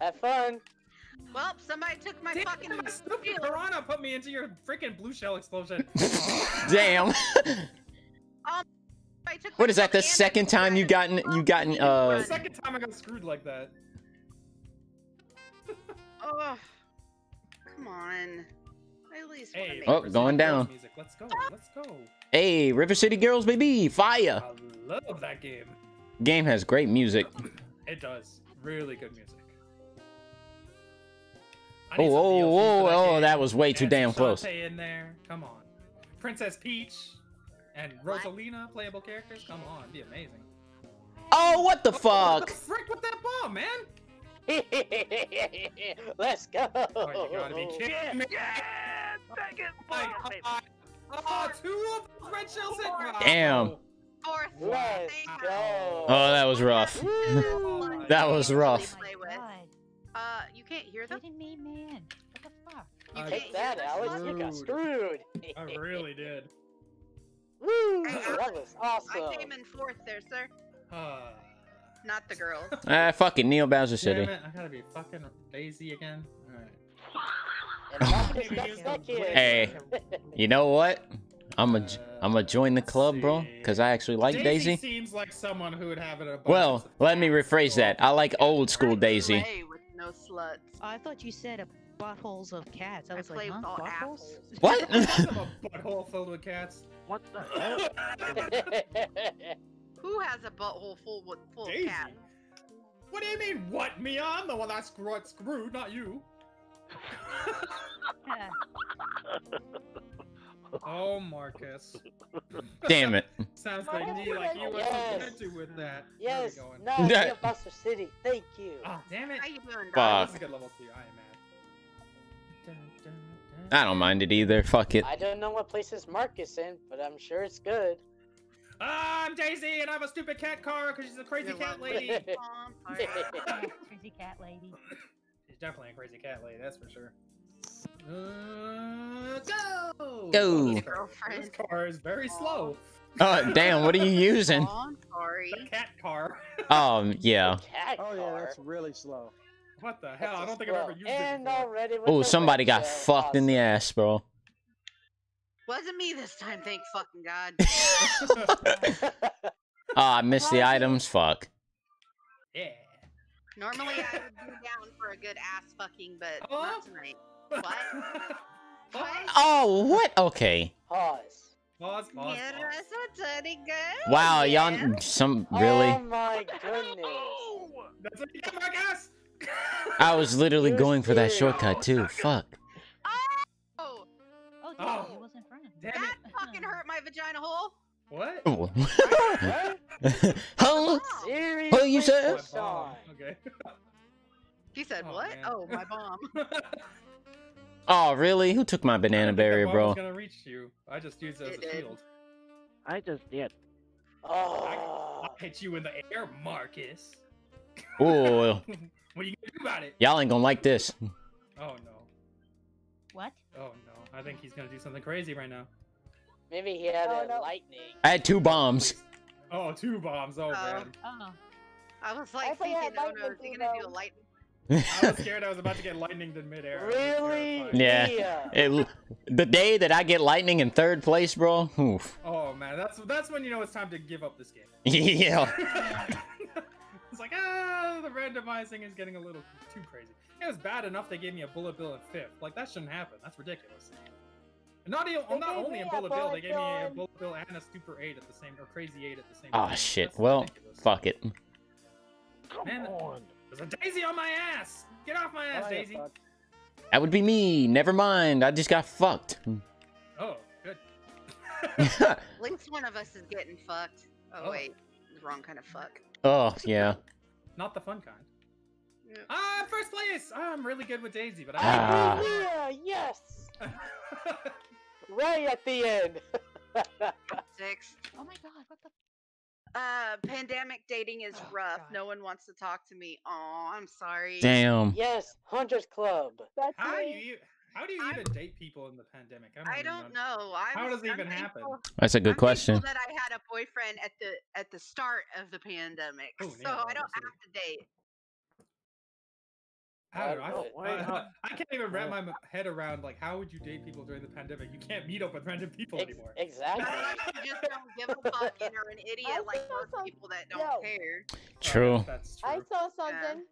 Have fun. Well, somebody took my Damn, fucking. my stupid piranha put me into your freaking blue shell explosion. Damn. Somebody took What that? The second time you gotten you gotten uh. the uh second time I got screwed like that. Oh, come on. I at least Hey. Oh, River going City down. Music. Let's go. Let's go. Hey, River City Girls baby, fire. I love that game. Game has great music. It does. Really good music. Oh, need oh, DLC oh, for oh, oh, game. that was way too Add damn close. Shantae in there. Come on. Princess Peach and Rosalina, playable characters. Come on, it'd be amazing. Oh, what the oh, What fuck? the frick with that bomb, man? Let's go. Oh, you gotta be kidding me. Yeah, dang it. My Fuck. God. Oh, two of those red shells in. Damn. Fourth. Let's go. Oh, that was rough. you. That was rough. Play with. God, Uh, you can't hear them. kidding me, man? What the fuck? You I- can't Take that, get Alex. You got Screwed. screwed. I really did. Woo! That was awesome. I awesome. came in fourth there, sir. Ah. Not the girls. Ah, fuck it, Neo Bowser City. Damn it, I gotta be fucking Daisy again. Alright. And Marcus Maybe got use stuck the in. blade. Hey. You know what? I'm a, I'm a join the club, bro, because I actually like Daisy, Daisy. seems like someone who would have an abundance Well, let me rephrase so- that. I like old school Daisy. with no sluts. Oh, I thought you said a buttholes of cats. I I was play like, with huh? all Buttholes? assholes. What? I have a butthole filled with cats. What the hell? Who has a butthole full with full Daisy. of cats? What do you mean, what? Me? I'm the one that's screw- screwed, not you. oh, Marcus. Damn it. Sounds like me, like you were Yes. something to with that. yes, Where we going? now Yeah. Buster City. Thank you. Oh, damn it. How you doing, Fuck. dog? A level two. I am mad. Dun, dun, dun. I don't mind it either. Fuck it. I don't know what place places Marcus in, but I'm sure it's good. Ah, I'm Daisy, and I have a stupid cat car because she's a crazy You're cat lady. Oh, I'm sorry. Yeah, crazy cat lady. She's definitely a crazy cat lady, that's for sure. Uh, go! Go. Oh, this, car, this car is very slow. Oh, damn. What are you using? Oh, I'm sorry. The cat car. Um, yeah. Cat Oh yeah, that's really slow. What the That's hell? a I don't think I've ever used And it before. already with Oh, somebody got red fucked in the ass, bro. Wasn't me this time, thank fucking God. Oh, I missed the items. Fuck. yeah. Normally I would be down for a good ass fucking, but Oh. not tonight. What? What? Oh, what? Okay. Pause. Pause, pause, pause. that's what Teddy go. Wow, yeah. y'all. Some really. Oh my goodness. Oh, that's what you get, Marcus! I was literally You're going for that shortcut too. Oh, Fuck. Oh, Oh, Oh. it was in front me. That it. fucking hurt my vagina hole. What? Oh. What? huh? Seriously? What you said? My bomb. Okay. He said, Oh, "What? man. Oh, my bomb." Oh, really? Who took my banana didn't berry, the bomb bro? was gonna reach you. I just used it as a did. shield. I just did. Oh. I'll hit you in the air, Marcus. Ooh, what are you gonna do about it? y'all ain't gonna like this. Oh no. What? Oh no. I think he's gonna do something crazy right now. Maybe he had Oh, a no. lightning. I had two bombs. Oh, two bombs. Oh, Oh. man. Oh, I was like I thought thinking, had "Oh no, is he lightning gonna do a lightning?" I was scared I was about to get lightninged in midair. Really? terrified. Yeah. It, the day that I get lightning in third place, bro. Oof. Oh man, that's that's when you know it's time to give up this game. Yeah. it's like ah, the randomizing is getting a little too crazy. It was bad enough they gave me a bullet bill in fifth. Like that shouldn't happen. That's ridiculous. And not even, They not only me a a bullet bill, they gave me a bill. bullet bill and a super eight at the same or crazy eight at the same Oh shit. That's Well, ridiculous. fuck it. Come Man. on. There's a daisy on my ass. Get off my ass, Oh, Daisy. fuck. That would be me. Never mind. I just got fucked. Oh, good. At least one of us is getting fucked. Oh, Oh. wait, the wrong kind of fuck. oh yeah. Not the fun kind. Yeah. Ah, first place. Ah, I'm really good with Daisy, but I. Ah. Mia, yes. I. Right at the end. Six. oh my god, what the? Uh, pandemic dating is Oh, rough. God. No one wants to talk to me. Oh, I'm sorry. Damn. yes, Hundred Club. That's how do me. you how do you I'm- even date people in the pandemic? I even don't know. I How was, does it I'm even happen? That's a good I'm thankful question. That I had a boyfriend at the at the start of the pandemic, Oh, so yeah, I don't have to date. I don't know. I, Oh, why I- not? I can't even wrap my head around like how would you date people during the pandemic? You can't meet up with random people Ex- anymore. exactly. You just don't give a fuck and are an I idiot like saw most some- people that don't Yo. care. Oh, True. That's true. I saw something.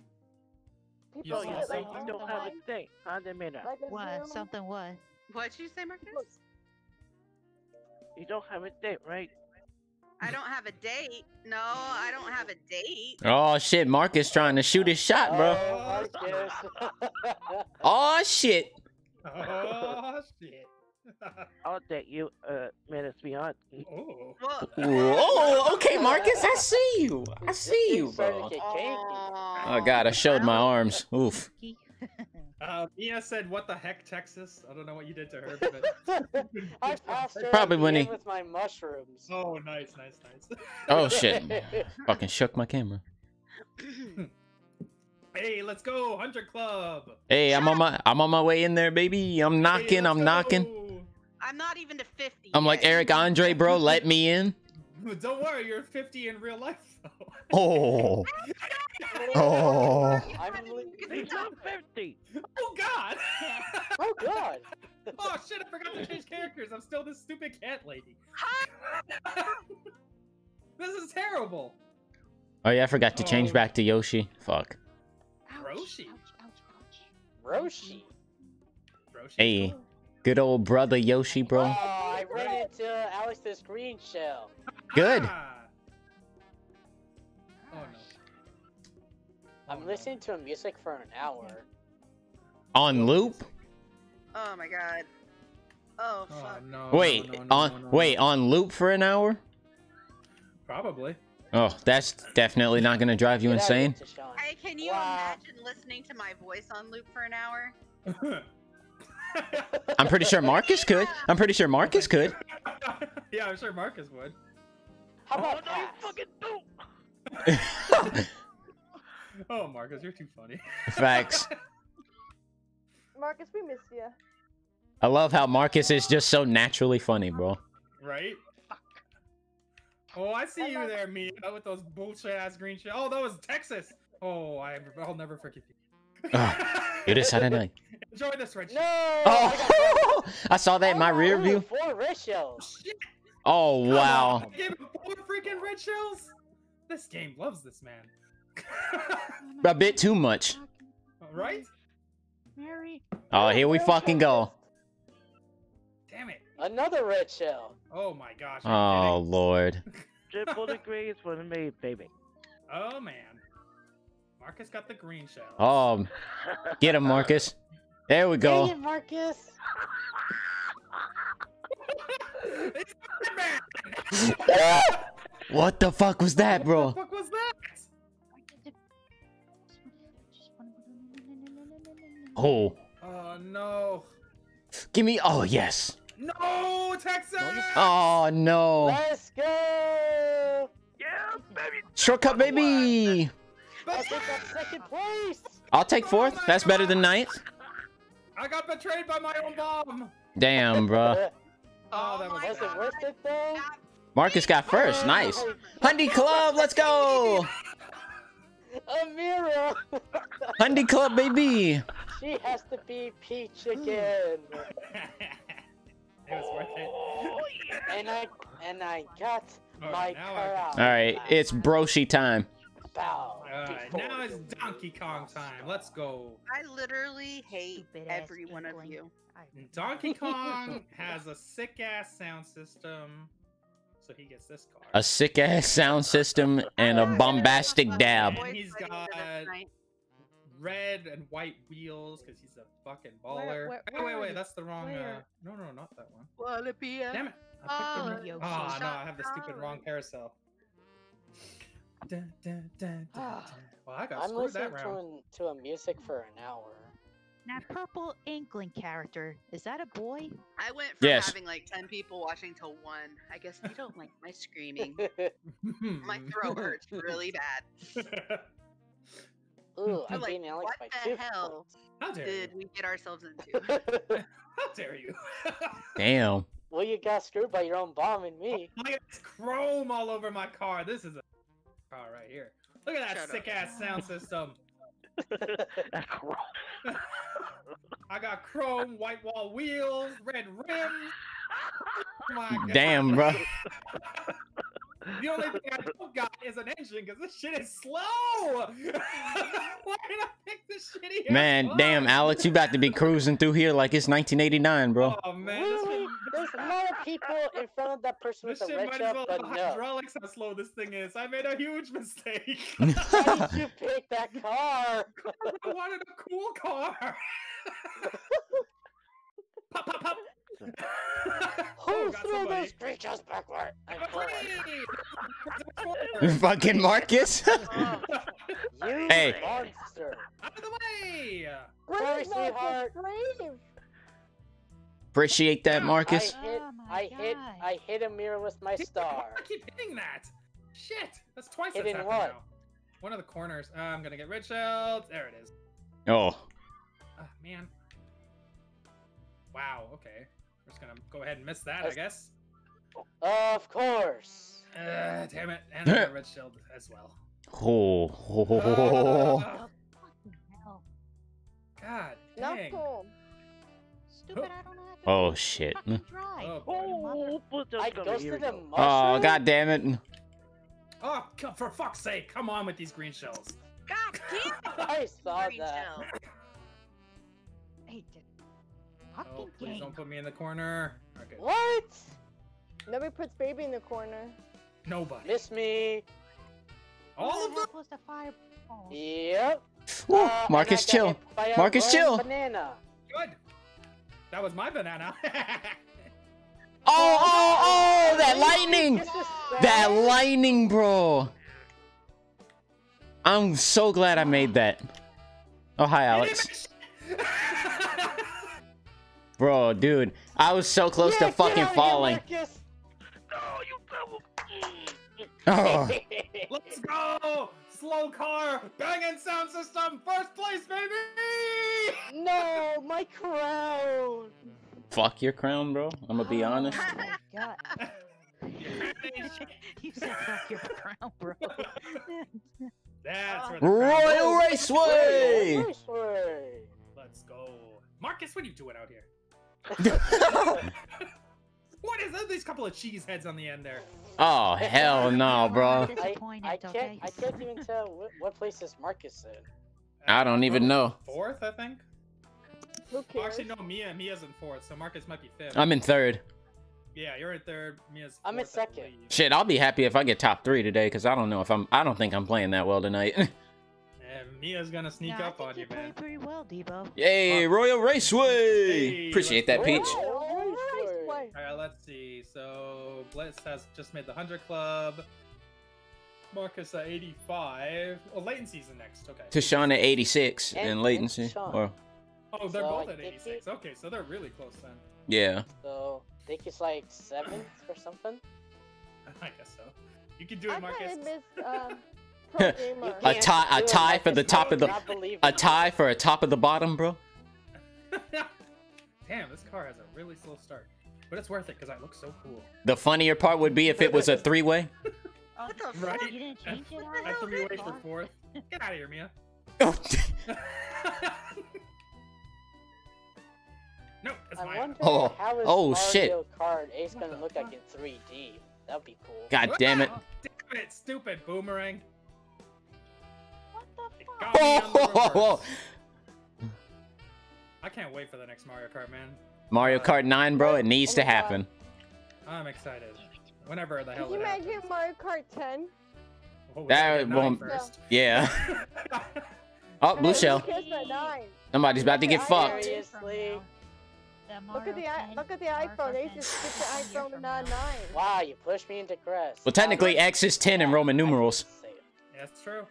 You People saw get, something? like, you don't have a Online? thing. On the minute. Like What? Zoom. Something what? What'd you say, Marcus? You don't have a date, right? I don't have a date. No, I don't have a date. Oh shit. Marcus trying to shoot his shot, bro. Oh, Marcus. Oh shit. Oh shit. I'll date you, uh, minutes beyond. oh. Well, Oh, okay, Marcus. I see you. I see you, bro. to get kinky. Oh god, I showed my arms. Oof. Key? Uh, Mia said, "What the heck, Texas?" I don't know what you did to her, but I passed her Probably at when he- with my mushrooms. oh, nice, nice, nice. Oh shit. Fucking shook my camera. Hey, let's go, Hundred Club. Hey, I'm on my I'm on my way in there, baby. I'm knocking. let's I'm knocking. I'm not even to 50. I'm like. Eric Andre, bro. Let me in. Don't worry, you're 50 in real life. Though. Oh, oh. I'm He's li- He's not 50. oh God! Oh god. oh shit! I forgot to change characters. I'm still this stupid cat lady. this is terrible. Oh yeah, I forgot to change Oh. back to Yoshi. Fuck. Roshi. Roshi. Roshi. Hey, good old brother Yoshi, Oh, bro. I ran into Alex's green shell. Good. Ah. I'm no. listening to a music for an hour. On loop? Oh my god. Oh Oh fuck. no. Wait, no, no, no, on no, no. wait on loop for an hour? Probably. Oh, that's definitely not gonna drive you Get out of here, insane. Tashawn. Hey, can you Wow. imagine listening to my voice on loop for an hour? I'm pretty sure Marcus could. I'm pretty sure Marcus could. yeah, I'm sure Marcus would. How Oh, about no, you fucking don't. Oh, Marcus, you're too funny. Facts. Marcus, we miss you. I love how Marcus is just so naturally funny, bro. right? Oh, I see you there, me. with those bullshit ass green shit. Oh, that was Texas. Oh, I, I'll never forgive you. Ah, It is Saturday night. Enjoy this red No! shit. I Oh, I saw that in my Oh, rear view. Four red shells. Shit. Oh wow. I gave him four freaking red shells. This game loves this man. A bit too much. right? Mary. Oh, here we fucking go. Damn it. Another red shell. Oh my gosh. are you Oh lord. Triple degrees for me, baby. kidding? Oh man. Marcus got the green shell. Oh, get him, Marcus. There we Dang go. it, Marcus. What the fuck was that, What bro? the fuck was that? Oh, Oh no. give me. Oh yes. No, Texas! Oh no. Let's go. Yeah, baby. Shortcut, baby. I think that's second place. I'll take oh fourth. That's better than ninth. I got betrayed by my own bomb. Damn, bro. Oh, that oh was my was bad. it worth it though? Marcus got first. Nice. Hundy Club, let's go. Amira. Hundy Club, baby. She has to be Peach hmm. again. it was worth it. Oh, and I and I got All my right, now I- crown. All right, it's broshi time. Bow Alright, now it's. Donkey Kong time. Let's go. I literally hate Stupid every one of you. Donkey Kong has a sick ass sound system, so he gets this card. A sick ass sound system and a bombastic dab. And he's Voice ready for this got- night. Red and white wheels because he's a fucking baller. Where- where- Hey, where wait, wait, that's the wrong. Uh, no, no, not that one. Wallaby. Damn it! I picked the Oh, wrong- Yoshi. oh no, I have the stupid down. wrong carousel. Dun, dun, dun, dun, dun. Well, I got I'm screwed listening that to, round. an, to a music for an hour. That purple inkling character, is that a boy? I went from Yes. having like 10 people watching to one. I guess you don't like my screaming. My throat hurts really bad. Ooh, I'm I'm like, Alex what the two hell How dare did you? we get ourselves into? How dare you? Damn. well, you got screwed by your own bomb and me. Oh, Look at this chrome all over my car. This is a car right here. Look at that Shut up. sick ass sound system. I got chrome, white wall wheels, red rims. Oh my God. Damn, bro. The only thing I don't got is an engine because this shit is slow. Why did I pick this shitty? ass Man, car? damn, Alex, you about to be cruising through here like it's 1989, bro. Oh man, this There's a lot of people in front of that person this with a shit red might as shell, well but no. hydraulics how slow this thing is. I made a huge mistake. Why did you pick that car? I wanted a cool car. pop, pop, pop. Who oh, threw somebody. those creatures backward? I'm Fucking Marcus. You Hey. monster! Out of the way! Sorry, sweetheart. brave. Appreciate that, Marcus. I hit, Oh I hit, I hit a mirror with my star. I keep hitting that. Shit, that's twice Hitting that's what? happened one of the corners. Uh, I'm gonna get red shells. There it is. Oh. Ah, man. Wow. Okay. We're just gonna go ahead and miss that, I guess. Of course. Uh, damn it. And I got red shield as well. Oh. Fucking hell. God Not dang. cool. Stupid, I don't know how to Oh shit. fucking drive. Oh, boy. Mother- but I ghosted a mushroom. Oh god damn it. Oh, co- for fuck's sake, come on with these green shells. God damn it! I saw Green that. shell. Hey, d- Oh, please game. don't put me in the corner. Okay. What? Nobody puts baby in the corner. Nobody. Miss me. All of them? hell was the fireball? Yep. Woo, Uh, Marcus, chill. hit by a Marcus, chill. Banana. Good. That was my banana. Oh, oh, oh, that lightning! That lightning, bro. I'm so glad I made that. Oh, hi, Alex. Bro, dude, I was so close Yeah, to fucking out of here, falling. Marcus. Oh, oh. Let's go! Slow car, banging sound system, first place, baby! no, my crown. fuck your crown, bro. I'm gonna be honest. Oh my god. you said fuck your crown, bro. That's where Royal. Raceway! Raceway. Let's go. Marcus, what are you doing out here? What is that? These couple of cheese heads on the end there. oh, hell no, bro. I, I can't. I can't even tell what, what place is Marcus in. I don't uh, even oh, know. Fourth, I think. Who Oh, cares? actually, no. Mia, Mia's in fourth, so Marcus might be fifth. I'm in third. yeah, you're in third. Mia's. I'm in second. Shit, I'll be happy if I get top three today, because I don't know if I'm. I don't think I'm playing that well tonight. And Mia's gonna sneak Nah, I up on you you, played man. pretty well, Debo. Yay, Royal Raceway! Hey, Appreciate that, Peach. Oh, Royal Raceway. All right, let's see. So Blitz has just made the hundred club. Marcus at 85. Oh, latency's the next. Okay. Tashana 86 And- and and latency. Tashana. Or Oh, they're So, both I at think 86. Okay, so they're really close then. yeah. So I think it's like seventh or something. I guess so. You can do I it, Marcus. kind of miss um, pro gamer. You A tie- a tie for the top of the- do not believe A tie for a top of the bottom, bro. Damn, this car has a really slow start. But it's worth it because I look so cool. The funnier part would be if it was a three way. What the Right? You didn't change it on I us? three way for fourth. Get out of here, Mia. Oh, no, that's I mine. Oh, how is oh, Mario shit. Kart Ace What gonna look like in 3D. That'd be cool. God damn it. Damn it, stupid boomerang. Oh. I can't wait for the next Mario Kart, man. Mario Kart 9, bro. It needs Oh to my God. happen. I'm excited. Whenever the hell Can you it imagine happens. Mario Kart 10? Oh, That gotta get won't- first. Yeah. Oh, blue shell. Kiss at 9. Somebody's about to get I- I- fucked. Look at the i- look at the iPhone. They just skipped the iPhone to 9 9. Wow, you pushed me into grass. Well, technically, X is 10 in Roman numerals. Yeah, That's true.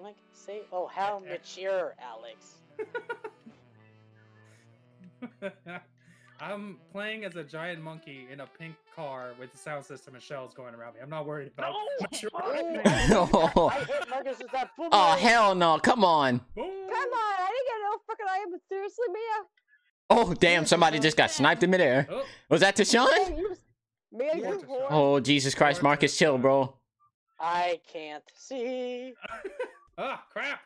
What was what am I gonna say? Oh, how mature, Alex. I'm playing as a giant monkey in a pink car with the sound system and shells going around me. I'm not worried about mature. oh, I hit Marcus with that. Oh, hell no. Come on. Come on, I didn't get no freaking item, but seriously, Mia? Oh, damn. Somebody just got sniped in midair. Oh, Was that Tashawn? Oh, you, Mia, you whore. Oh, Jesus Christ. Marcus, chill, bro. I can't see. ah, crap.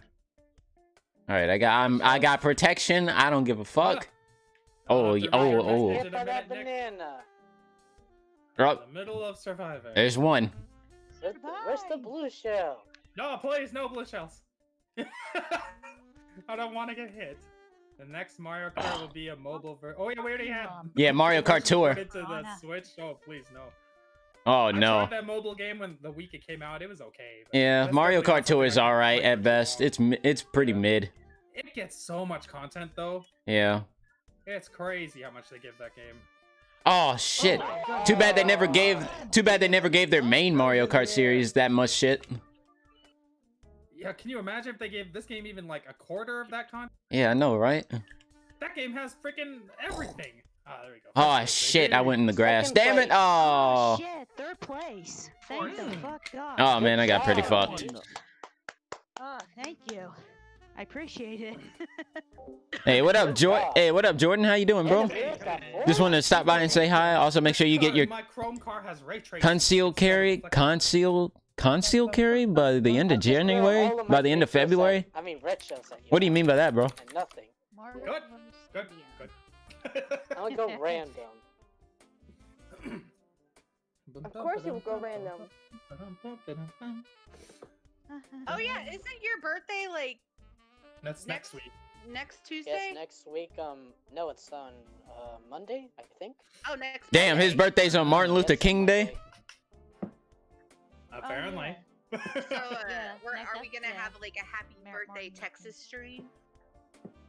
All right, I got I'm, I got protection. I don't give a fuck. Oh, Uh, y- oh, oh. Is Hit it by a that banana. Oh, The middle of Survivor. there's one. Where's the, blue shell? No, please, no blue shells. I don't want to get hit. The next Mario Kart will be a mobile version. Oh yeah, we already had. Um, Yeah, Mario Kart Tour. Put to the Switch. Oh please, no. Oh no. that mobile game when the week it came out. It was okay. Yeah, Mario Kart Tour not is all right at best. It's it's pretty mid. It gets so much content though. Yeah. It's crazy how much they give that game. Oh shit. Oh, too bad they never gave. Too bad they never gave their main Mario Kart series that much shit. Yeah, can you imagine if they gave this game even like a quarter of that content? Yeah, I know, right? That game has freaking everything. Ah, there we go. Oh First shit! I went in the grass. Second Damn it! place. Oh. Shit, third place. Thank the fuck God. Oh man, I got pretty job. fucked. Oh, thank you. I appreciate it. Hey, what up, Jordan? Hey, what up, Jordan? How you doing, bro? Just wanted to stop by and say hi. Also, make sure you get your my Chrome car has ray tracing. concealed carry, conceal, conceal carry by the end of January, by the end of February. I mean, red shells at you. What do you mean by that, bro? Nothing. Good, good, Yeah. good. I'm gonna go random. Of course you will go random. Oh yeah, isn't your birthday like That's next week. next Tuesday? Yes, next week. Um, no, it's on uh Monday, I think. Oh, next. Damn, his birthday's on Martin Luther Yes, King Day. Monday. Apparently. So, uh, Yeah, we're, are we gonna yeah. have like a happy Mar- birthday Martin Luther Texas stream?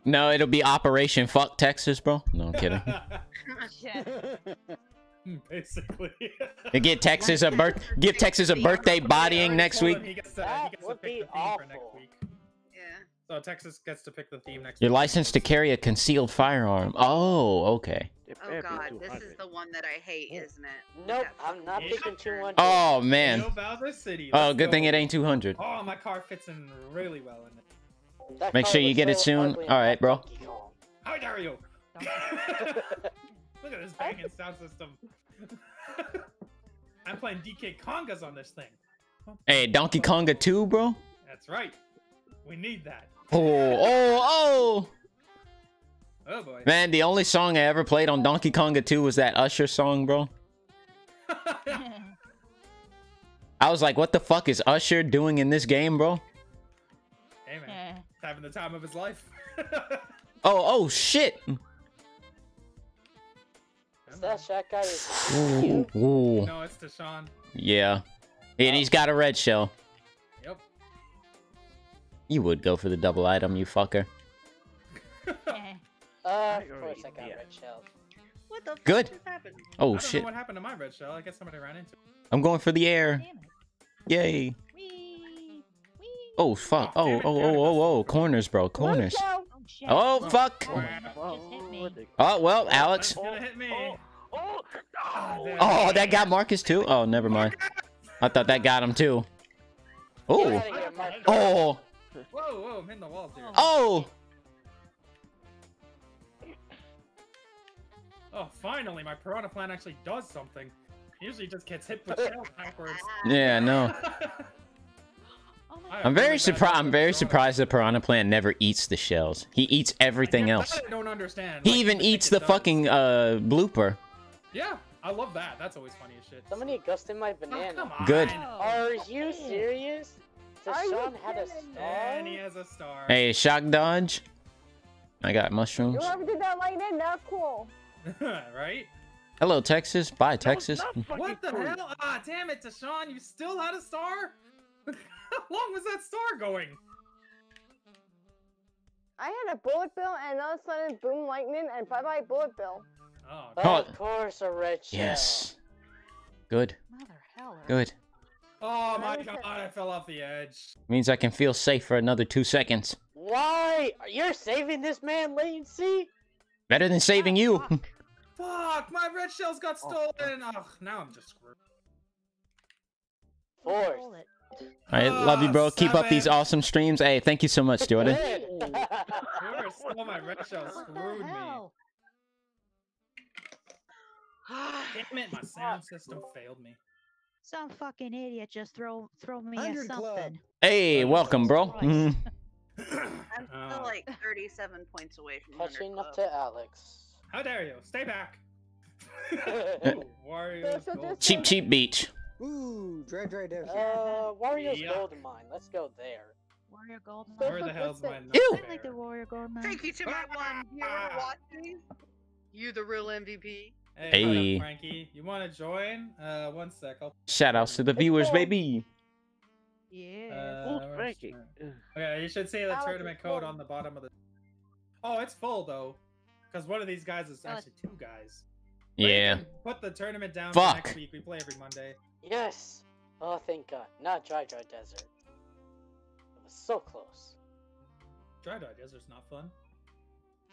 No, it'll be Operation Fuck Texas, bro. No, I'm kidding. Basically. To get Texas a birth, give Texas a birthday bodying next week. him He gets to, he gets to pick the theme for next week. Yeah. So Texas gets to pick the theme next You're week. licensed to carry a concealed firearm. Oh, okay. Oh God, this is the one that I hate, isn't it? Nope, I'm not Yeah. picking 200. Oh man. Yo, Bowser City. Oh, good thing it ain't 200. Oh, my car fits in really well in it. That Make sure you was get it soon. Alright, bro. How dare you? Look at this banging sound system. I'm playing DK Congas on this thing. Hey, Donkey Konga 2, bro. That's right. We need that. Oh, oh, oh. Oh boy. Man, the only song I ever played on Donkey Konga 2 was that Usher song, bro. I was like, what the fuck is Usher doing in this game, bro? Having the time of his life. Oh, oh, shit. Is that Shaq guy? Ooh, ooh. no, it's Deshaun. Yeah. And he's got a red shell. Yep. You would go for the double item, you fucker. Uh, of course I got yeah. red shell. What the fuck Good. just? Oh, I don't shit. know what happened to my red shell. I guess somebody ran into it. I'm going for the air. Yay. Wee. Wee. Oh, fuck. Oh, Oh, oh, oh, oh, oh. Corners, bro. Corners. Oh. Oh, fuck. Wow. Oh, oh, just hit me. Oh, well, oh, Alex. It's gonna hit me. Oh, oh, oh. damn. Oh, that got Marcus too? Oh, never mind. I thought that got him too. Oh. outta here, Mark. Oh. Whoa, whoa, I'm hitting the walls here. Oh. Oh, finally, my piranha plant actually does something. Usually just gets hit with uh, shells backwards. Yeah, no. I'm very surprised. I'm very surprised the piranha plant never eats the shells. He eats everything Yeah, else. I don't understand. He Like, even you would think eats the does. fucking uh blooper. Yeah, I love that. That's always funny as shit. Somebody gusted my Oh, banana. come on. Good. Are you serious? Are you had a star? And he has a star. Hey, shock dodge. I got mushrooms. You Whoever did that like that, not cool. right? Hello, Texas. Bye, Texas. That was not What the cool. hell? Ah, damn it, Deshaun, you still had a star? How long was that star going? I had a bullet bill and all of a sudden boom lightning and bye bye bullet bill. Oh, Oh. Of course, a red shell. Yes. Good. Mother hell. Good. oh my god, I fell off the edge. Means I can feel safe for another two seconds. Why? You're saving this man, Lane C? Better than saving you. Ah, fuck. Fuck, my red shells got Oh, stolen. Ugh, now I'm just screwed. Force. Hold it. I love you, bro. Ah, Keep up these awesome streams. Hey, thank you so much, Jordan. Whoever stole my red shells What screwed me. hell? Damn it, my sound system failed me. Some fucking idiot just throw throw me a 100 club. something. Hey, welcome, bro. Christ. Mhm. I'm still Oh. like 37 points away from Touching 100 up to Alex. How dare you? Stay back. uh, Ooh, Wario's So- so gold. just- Cheep, cheep beach. Ooh, dry, dry desert. Wario's Yeah. Gold Mine. Let's go there. Warrior Golden So- Where the hell's my Ew. I like the Wario Gold Mine. Thank you to my one viewer watching. You the real MVP. Hey, Hey. hey. Frankie, you want to join? Uh, one sec. I'll, Shout outs to the viewers, baby. Yeah. uh, Oh, Frankie. my- Okay, you should see the Alex tournament code full. on the bottom of the. Oh, it's full though, because one of these guys is actually two guys. But Yeah. Put the tournament down for Fuck. next week. We play every Monday. Yes. Oh, thank God. Not Dry Dry Desert. It was so close. Dry dry desert's not fun.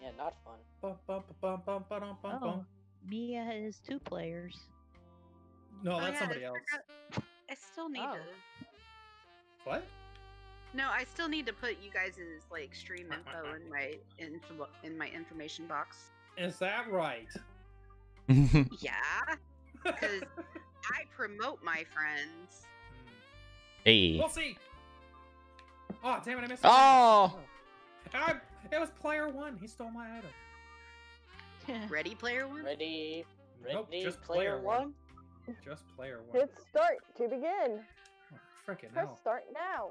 Yeah, not fun. Bum, bum, bum, bum, bum, bum, bum, Oh. Mia has two players. No, Oh, that's yeah, somebody I else. forgot- I still need Oh. to. What? No, I still need to put you guys' like stream info in my info in my information box. Is that right? Yeah, because I promote my friends. hey. We'll see. Oh damn it! I missed. Oh. I, oh. it was player one. He stole my item. Ready, player one? Ready, Nope, just player one. Just player one. Hit start to begin. Oh, Frickin' Press hell. start now.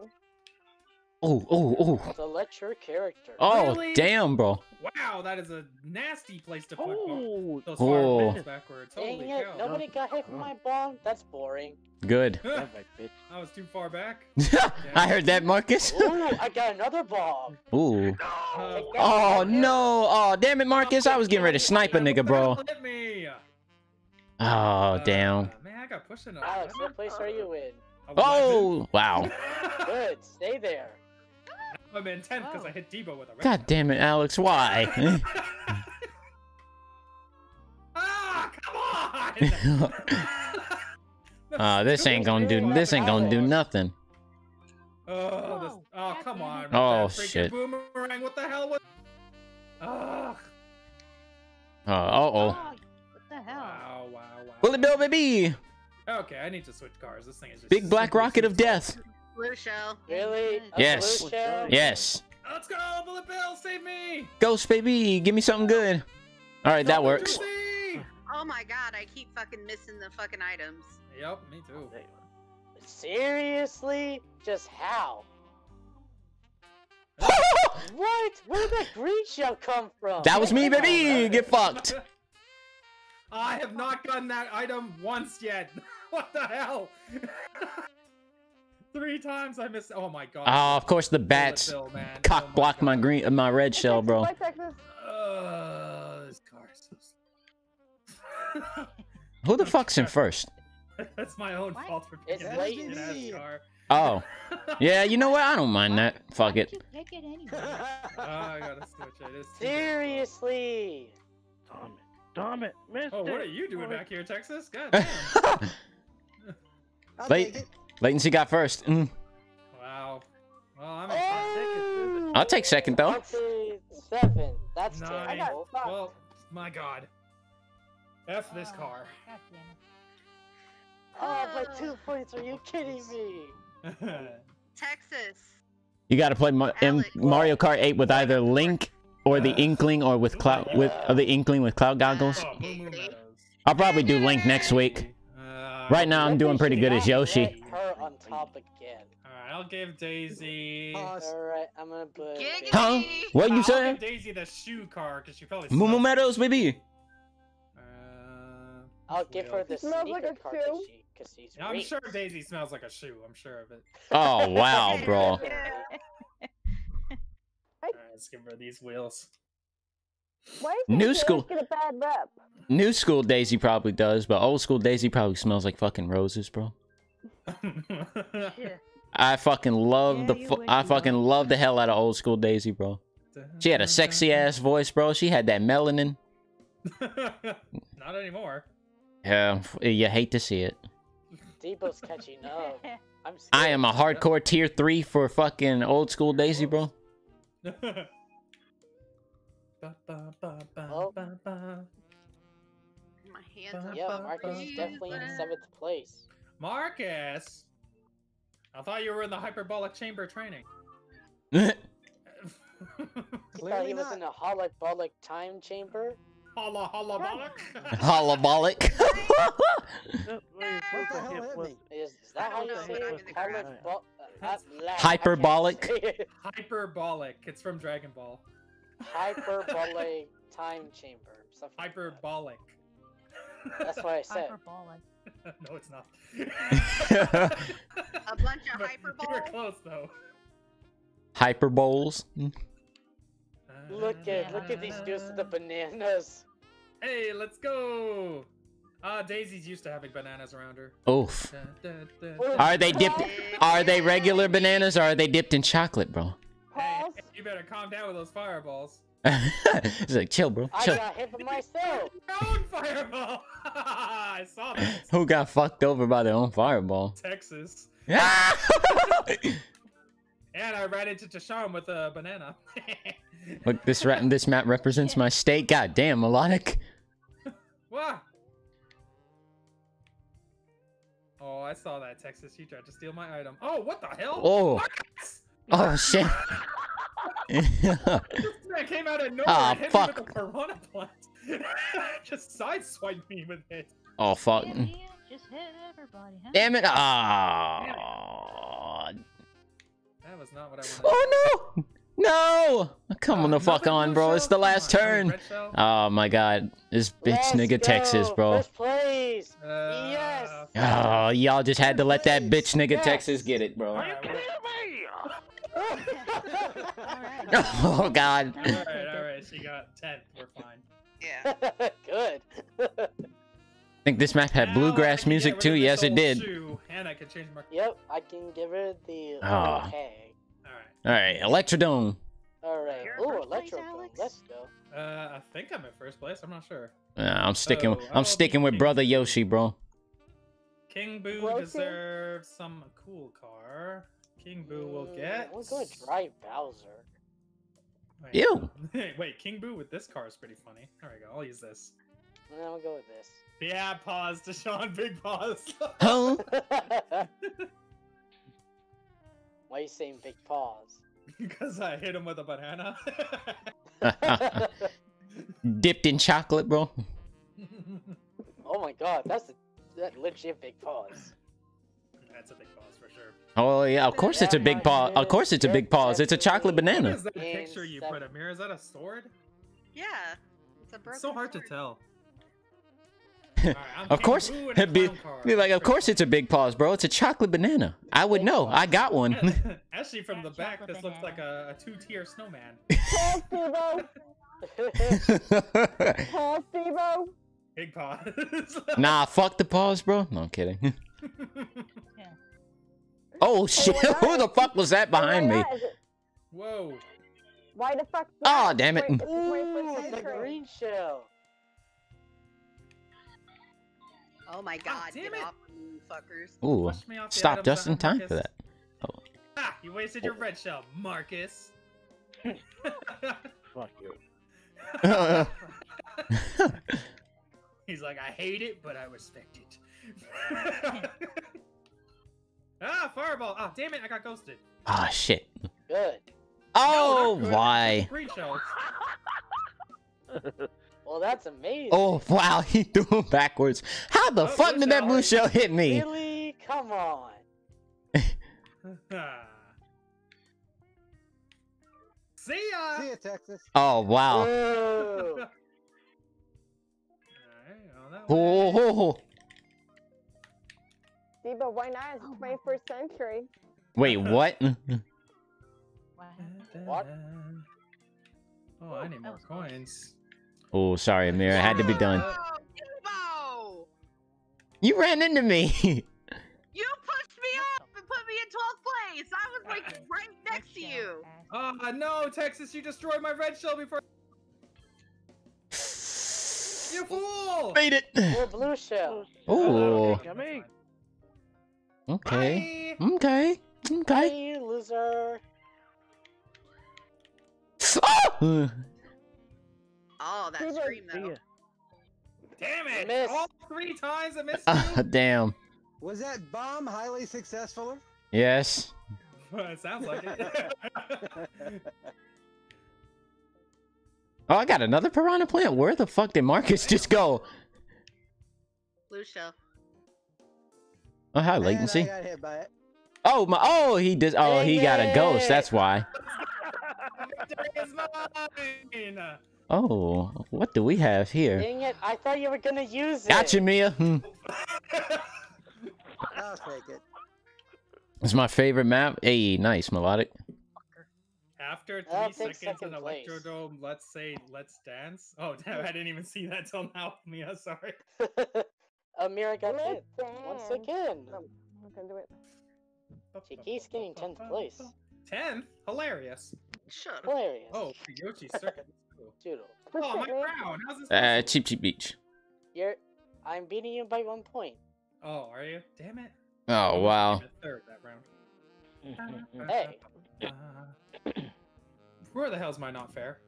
Oh, oh, oh. Select your character. Oh, Really? damn, bro. Wow, that is a nasty place to put bo- Oh, those Oh. fireballs backwards. Dang Holy it! cow. Nobody got hit from my bomb. That's boring. Good. damn right, bitch. I was too far back. I heard that, Marcus. Ooh, I got another bomb. Ooh. Take that, Oh, no. Oh, damn it, Marcus. I was getting ready to snipe a nigga, bro. Hit me. Oh, Uh, damn. Man, I got pushed in Alex, what place are you in? Oh, wow. Good, stay there. I'm in 10 because Oh. I hit Debo with a red God damn it, Alex. Why? ah, come on! Uh, this ain't gonna do. This ain't gonna do nothing. Oh, this, oh come on. Oh, shit. Boomerang, what the hell was. Ugh. Uh, uh oh. what the hell? Wow, wow, wow. Bullet Bill, baby. Okay, I need to switch cars. This thing is just. Big black rocket of super- death. Blue shell. Really? A Yes. shell? Yes. Let's go, Bullet Bill, save me! Ghost, baby. Give me something good. All right, that works. Oh my god, I keep fucking missing the fucking items. Yep, me too. Seriously? Just how? What? Where did that green shell come from? That was me, baby. Get fucked. I have not gotten that item once yet. what the hell? Three times I missed. Oh my god. Oh, of course the Bullet bats Bill, man. Oh cock blocked my God. green, my red shell, bro. Uh, this car is so. Who the fuck's in first? That's my own What? fault for It's picking late. this shit-ass car. Oh, yeah. You know what? I don't mind that. Fuck Why'd it. pick it anyway? Oh, I gotta switch it. It's Seriously? Damn it. Damn it. Missed Oh, what are you doing back here, Texas? God damn. I'll Late. Take it. Latency got first. Mm. wow. Well, I'm Oh! I'll take second though. I'll say seven. That's Nine. terrible. Well, my god. F this Oh, car. God damn it. Oh, by two points. Are you kidding me? Texas. You got to play Ma- M- Mario Kart 8 with either Link or the Inkling or with cloud with or the Inkling with cloud goggles. oh, Moo Moo Meadows. I'll probably do Link next week. Uh, Right now, I'm doing pretty good as Yoshi. Get her on top again. Alright, I'll give Daisy. Pause. Alright, I'm gonna put. Giggity. Huh? What you I'll saying? give Daisy the shoe car because she probably. Moo smells- Meadows, baby. Uh, I'll give her the Smells sneaker like a card shoe. she, cause she's I'm sure Daisy smells like a shoe. I'm sure of it. Oh wow, bro. Alright, let's give her these wheels. Why New school. Get a bad rep. New school Daisy probably does, but old school Daisy probably smells like fucking roses, bro. I fucking love Yeah, the fu- I fucking would. love the hell out of old school Daisy, bro. She had a sexy ass voice, bro. She had that melanin. Not anymore. Yeah, you hate to see it. Debo's catching up. I'm I am a hardcore tier three for fucking old school Daisy, bro. Oh. My hands are Yeah, Marcus is definitely in seventh place. Marcus, I thought you were in the hyperbolic chamber training. He Clearly thought he was not. in a holobolic time chamber. Holla holla bollock. Holobolic. Oh, What the hell was- Is, is that how you say it? in the ground. Holobol- uh, at last, Hyperbolic? I can't say it. Hyperbolic. It's from Dragon Ball. Hyperbolic time chamber. something like that. Hyperbolic. That's what I said. Hyperbolic. no, it's not. A bunch of But hyperbole. You were close though. Hyperboles. Look at look at these dudes with the bananas. Hey, let's go. Ah, Daisy's used to having bananas around her. Oof. Da, da, da, da. Are they dipped? Are they regular bananas or are they dipped in chocolate, bro? Hey, you better calm down with those fireballs. it's like chill, bro. I Chill. got hit by myself. Your own fireball. I saw that. Who got fucked over by their own fireball? Texas. And I ran into Tashawn with a banana. Look, this ra- this map represents my state. God damn, melodic. Wah! Oh, I saw that Texas. You tried to steal my item. Oh, what the hell? Oh. Marcus! Oh shit. This man came out of nowhere Ah, and hit fuck. me with a piranha plant. Just sideswiped me with it. oh fuck. Damn, damn, just hit everybody, huh? Damn it. Ah. That was not what I wanted. Oh no. No. Come on the fuck on, bro. shell? It's the last on, turn. Oh my god. This bitch Let's nigga Texas, go. bro. First place. Uh, Yes. Oh, y'all just had to let that bitch nigga Yes. Texas get it, bro. Alright, well- Alright. Oh god. All right, all right. She got 10th. We're fine. Yeah. Good. I think this map had Now bluegrass music too. Yes, it did. Shoe, and I can change my. yep, I can get rid of the Ah. okay. All All right, Electrodome. All right. You're in Ooh, first place, electro. Alex? Let's go. Uh, I think I'm in first place. I'm not sure. Uh, I'm sticking. Oh, I'm sticking with king. brother Yoshi, bro. King Boo Rosie? deserves some cool car. King Boo will get. I'm gonna drive Bowser. Wait, Ew. Wait, King Boo with this car is pretty funny. There we go. I'll use this. And then I'm gonna go with this. Yeah, pause, Deshaun. Big pause. Huh? Why are you saying big paws? Because I hit him with a banana. Dipped in chocolate, bro. oh my god, that's a, that legit big paws. That's a big pause for sure. Oh yeah, of course it's a big paw. Of course it's a big pause. It's a chocolate banana. is that In picture you put seven- up here? Is that a sword? Yeah. It's a broken It's so hard to tell. Alright, I'm Of course, Boo in a it'd be, be like, of course it's a big pause, bro. It's a chocolate banana. I would know. I got one. Actually, from the back, chocolate this looks like a, a two-tier snowman. Paul Steve-O! Paul Steve-O! Big pause. nah, fuck the pause, bro. No, I'm kidding. Oh shit! why Who the fuck was that behind Why me? not? Is it- Whoa. Why the fuck? Aw, not? damn it. Wait, it's the Ooh, the green shell. Oh my god, damn get it. off of me, fuckers. Ooh, Push me off stop items just in have, time for Marcus. that. Ah, you wasted your red shell, Marcus. Fuck you. He's like, I hate it, but I respect it. Ah, fireball. Ah, damn it, I got ghosted. Ah shit. Good. Oh, No, good. why? Green shells. Well, that's amazing. Oh wow, he threw him backwards. How the Oh, fuck blue did that blue shell hit me? Really? Come on. See ya. See ya, Texas. Oh wow. Whoa. Alright, well, that Oh, way. ho, ho. Why not? It's the 21st century. Wait, what? What? Oh, oh, I need more was coins. Oh, sorry, Amir. It had to be done. Oh, You ran into me. You pushed me up and put me in 12th place. I was like right next to you. Oh no, Texas, you destroyed my red shell before. You fool! Made it. Or blue shell. Oh, okay, oh. Yummy. Okay. Bye. Okay. Okay. Hey, loser. Oh! Oh, that Steve-O, scream See though. Damn it! Missed. All three times I missed Ah, damn. Was that bomb highly successful? Yes. it sounds like it. Oh, I got another piranha plant. Where the fuck did Marcus just go? Blue shell. Oh, hi, latency. I got hit by it. Oh my! Oh, he did. Oh, he got a ghost. That's why. Victory is mine. Oh, what do we have here? Dang it, I thought you were gonna use it. Gotcha, Mia. Hmm. I'll take it. It's my favorite map. Hey, nice melodic. After 3 I'll seconds in second place. Electrodome, let's say let's dance. Oh damn, I didn't even see that till now, Mia. Sorry. Amira got Let's. Once again. No, I'm not gonna do it. She keeps getting 10th place. Tenth, hilarious. Shut up. Hilarious. Oh, Yoshi's circuit. Doodle. Oh, my Look at crown. How's this? Uh, Cheep, Cheep beach. You're I'm beating you by one point. Oh, are you? Damn it. Oh wow. Third that round. Hey. Where the hell's my not fair?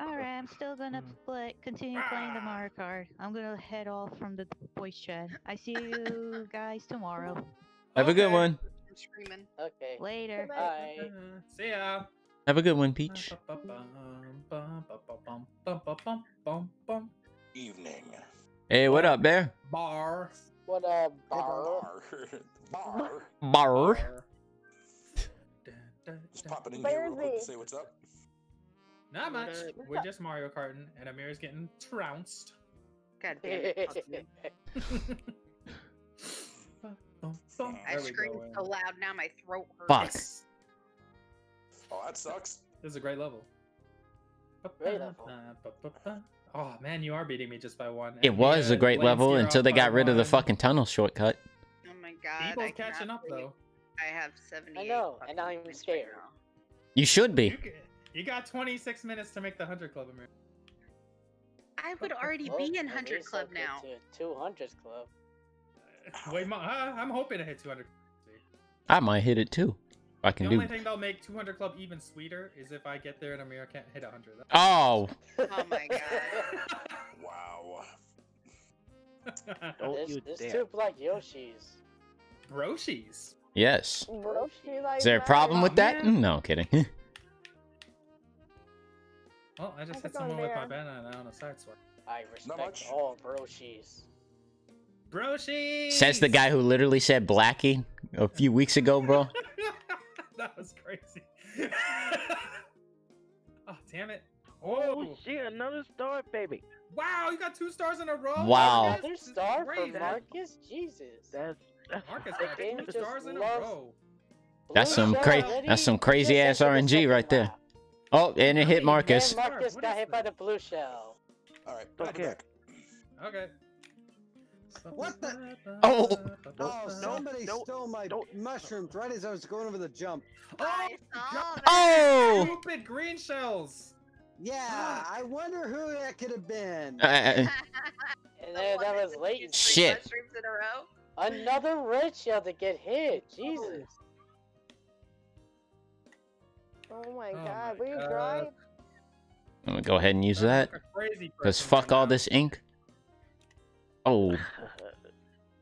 Alright, I'm still gonna Mm. play, continue playing the Mario Kart. I'm gonna head off from the voice chat. I see you guys tomorrow. Have a good one. I'm screaming. Okay. Later. Bye. Uh, see ya. Have a good one, Peach. Evening. Hey, what up, Bear? Bar. What a Bar. bar. Bar. Bar. Just popping in here real quick to say what's up. Not much. We're just Mario Karting, and Amir's getting trounced. God damn it. I There screamed so loud now my throat hurts. Fuck. Oh, that sucks. This is a great level. Great level. Oh man, you are beating me just by one. It and was a great level until they got rid of the fucking tunnel shortcut. Oh my god. People's I cannot catching up though. I have 78. know, and I'm points right scared. You should You, be. g- you got 26 minutes to make the 100 club, Amir. I would already Well, be in 100 Club now. to 200 club. Wait, Ma- uh, I'm hoping to hit 200. I might hit it too. If I The can only do. thing that'll make 200 club even sweeter is if I get there and Amir can't hit 100. That's- Oh, Oh my god. Wow. Don't There's, you there's dare. two black Yoshis. Broshis. yes. Broski like Is there a that. problem with that? man. No, kidding. Well, I just How's hit it going someone with my there? banana on a side sword. I respect much. all broshis. Broshis! Says the guy who literally said Blackie a few weeks ago, bro. that was crazy. oh, damn it. Oh, Oh shit, another star, baby. wow, you got two stars in a row? Wow. Marcus, Another star crazy. for Marcus? Jesus. That's that's Marcus The got game two stars in a row. That's some shell cra- that's some crazy ass RNG right there. Lap. Oh, and it hit Marcus. And Marcus What got is hit by the blue shell. All right. I'll be Okay. back. Okay. What the- Oh. Oh, no, somebody no, stole my don't. mushrooms right as I was going over the jump. I saw. Oh! Stupid green shells. Yeah, I wonder who that could have been. Uh, And The then that was late. used Shit. Mushrooms in a row. Another red shell to get hit. Jesus. Oh my Oh god, my will you God. drive? I'm gonna go ahead and use that. Like a crazy Cause person fuck all this ink. Oh. you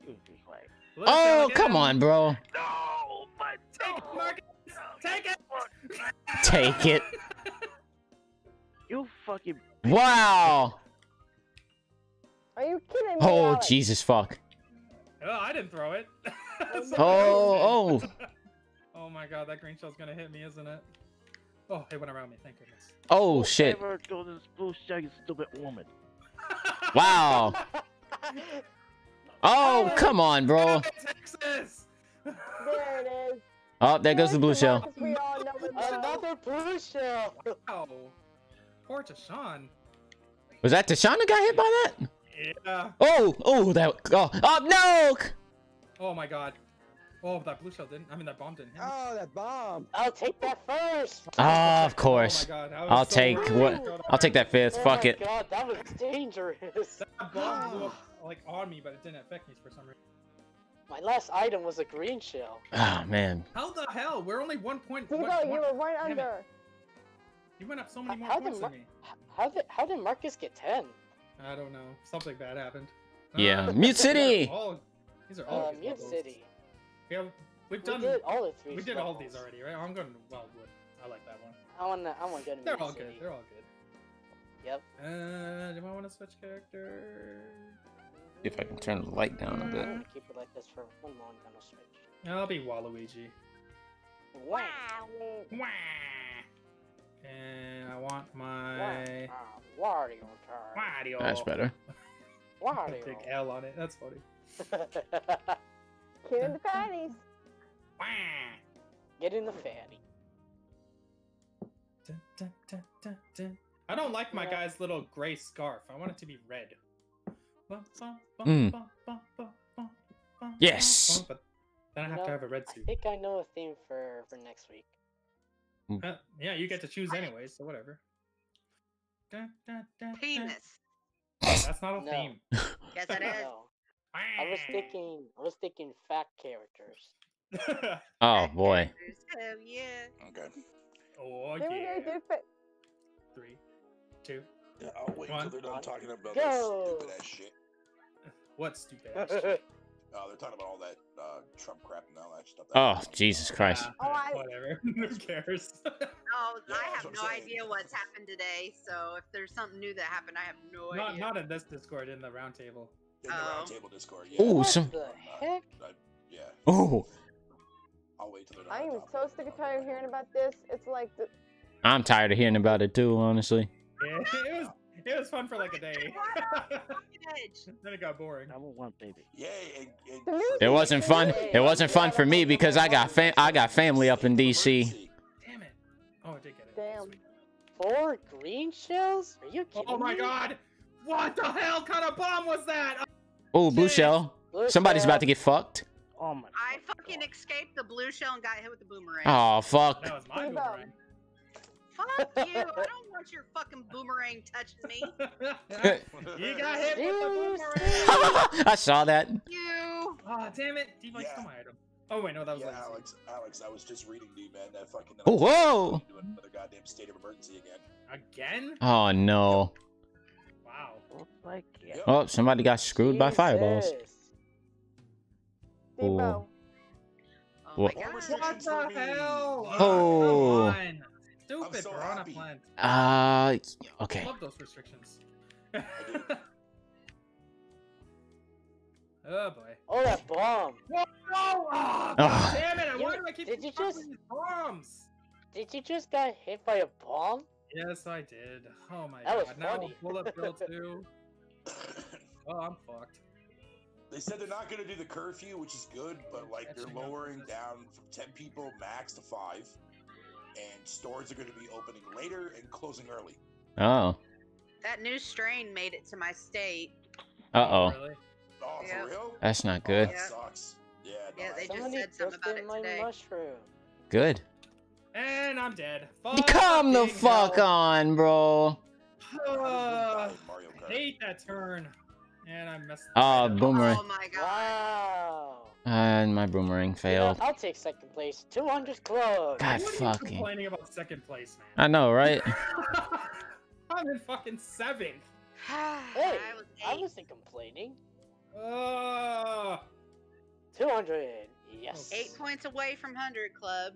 be like, Blue Oh, come on, bro. no, my Take it, Marcus. Take it. Take it. You fucking Wow. Are you kidding me? Oh, Alex? Jesus fuck. Oh, I didn't throw it. Oh, oh. Oh. oh my god, that green shell's gonna hit me, isn't it? Oh, it went around me. Thank goodness. Oh, shit. Never throw this blue shell, you stupid woman. Wow. Oh, come on, bro. Texas. There it is. Oh, there goes the blue shell. we all know the drill. Another blue shell. Oh, poor Tashawn. Was that Tashawn that got hit by that? Yeah. Oh, oh, that. Oh, oh no. Oh my god. Oh, that blue shell didn't. I mean, that bomb didn't hit me. Oh, that bomb. I'll take that first. Oh, of course. Oh my god. I was I'll so take worried what? it would go I'll take that fifth. Oh Fuck my it. god, that was dangerous. That bomb blew up like on me, but it didn't affect me for some reason. My last item was a green shell. Oh man. How the hell? We're only one point. Steve, one- you one- were right damn it. under. You went up so many more How did points than me. How did how did Marcus get ten? I don't know. Something bad happened. Yeah. Uh, Mute these are City. all- These are all Uh, good Mute levels. City. Yeah, we've We done. did all the three. We did all these already, right? I'm going to Wildwood. I like that one. I wanna I wanna go to They're all City. good. They're all good. Yep. Uh, do I want to switch character? If I can turn the light down a I'm bit. gonna keep it like this for one more. I'm gonna switch. I'll be Waluigi. Wow. Wah! And I want my Wow. Wario turn. Wario. That's better. Wario. Big L on it. That's funny. Kid in the panties. Get in the fatty. Dun, dun, dun, dun, dun. I don't like my Yeah. guy's little gray scarf. I want it to be red. Mm. Yes. But then I You have to know, have a red suit. I think I know a theme for for next week. Uh, yeah, you get to choose anyways, so whatever. Penis. That's not a No. theme. Yes, it is. No, I was thinking I was thinking fat characters. Oh boy. Hell yeah. Okay. Oh Then yeah. gotta do fa- Three, two. Yeah, I'll wait One. until they're done talking about Go. this stupid ass shit. What stupid ass shit? Uh, they're talking about all that uh, Trump crap and all that stuff. Oh Jesus Christ. Oh, I- whatever. Who cares? Oh, Yeah, I have no saying. idea what's happened today. So if there's something new that happened, I have no not idea. not in this Discord, in the round table. In the Oh. round Discord. Yeah. Ooh, what some. the heck? Uh, yeah. Ooh, I'll wait till I am so sick it. and tired of hearing about this. It's like the, I'm tired of hearing about it too. Honestly. Yeah, it was it was fun for like a day. Then it got boring. I one, baby. Yay! And, and The news It wasn't fun. It wasn't fun for me because I got fam- I got family up in DC. Damn it! Oh, I did get it. Damn. Four green shells? Are you kidding me? Oh my me? god! What the hell kind of bomb was that? Oh, blue Shit. shell. Blue Somebody's shell. about to get fucked. Oh my. I fucking escaped the blue shell and got hit with the boomerang. Oh fuck. That was my boomerang. Fuck you! I don't want your fucking boomerang touching me. you got hit with the boomerang. I saw that. You. Oh damn it! Device Yeah. stole my item. Oh wait, no, that was yeah, Alex, Alex, I was just reading to you, man. That fucking. Oh, whoa! Doing another goddamn state of emergency again. Again? Oh no. Wow. Looks like yeah. Oh, somebody got screwed by fireballs. Jesus. Oh What- my god. What the hell? Oh. Come on. Stupid so piranha happy. plant. Uh, okay. Love those restrictions. oh boy. Oh, that bomb. Whoa! Oh, God Ugh. damn it! You- Why do I keep did you just- bombs? Did you just got hit by a bomb? Yes, I did. Oh my That was god. Now funny. bullet bill too. Oh, I'm fucked. They said they're not going to do the curfew, which is good, but like they're lowering down from 10 people max to 5. And stores are going to be opening later and closing early. Oh. That new strain made it to my state. Uh oh. Really? Oh, Yeah. for real? That's not Oh, good. that Yeah. sucks. Yeah, no, Yeah, they just Somebody said something about it my today. mushroom. Good. And I'm dead. Come the fuck hell. on, bro. How does one die Uh, Mario I hate that turn. And I messed Oh, boomerang. Oh my god. Wow. And my boomerang You know, failed. I'll take second place. 200 club. God What are you fucking. complaining about second place, man? I know, right? I'm in fucking seventh. Hey, I was I eight. wasn't complaining. Oh, 200. Yes. Eight points away from 100 Club.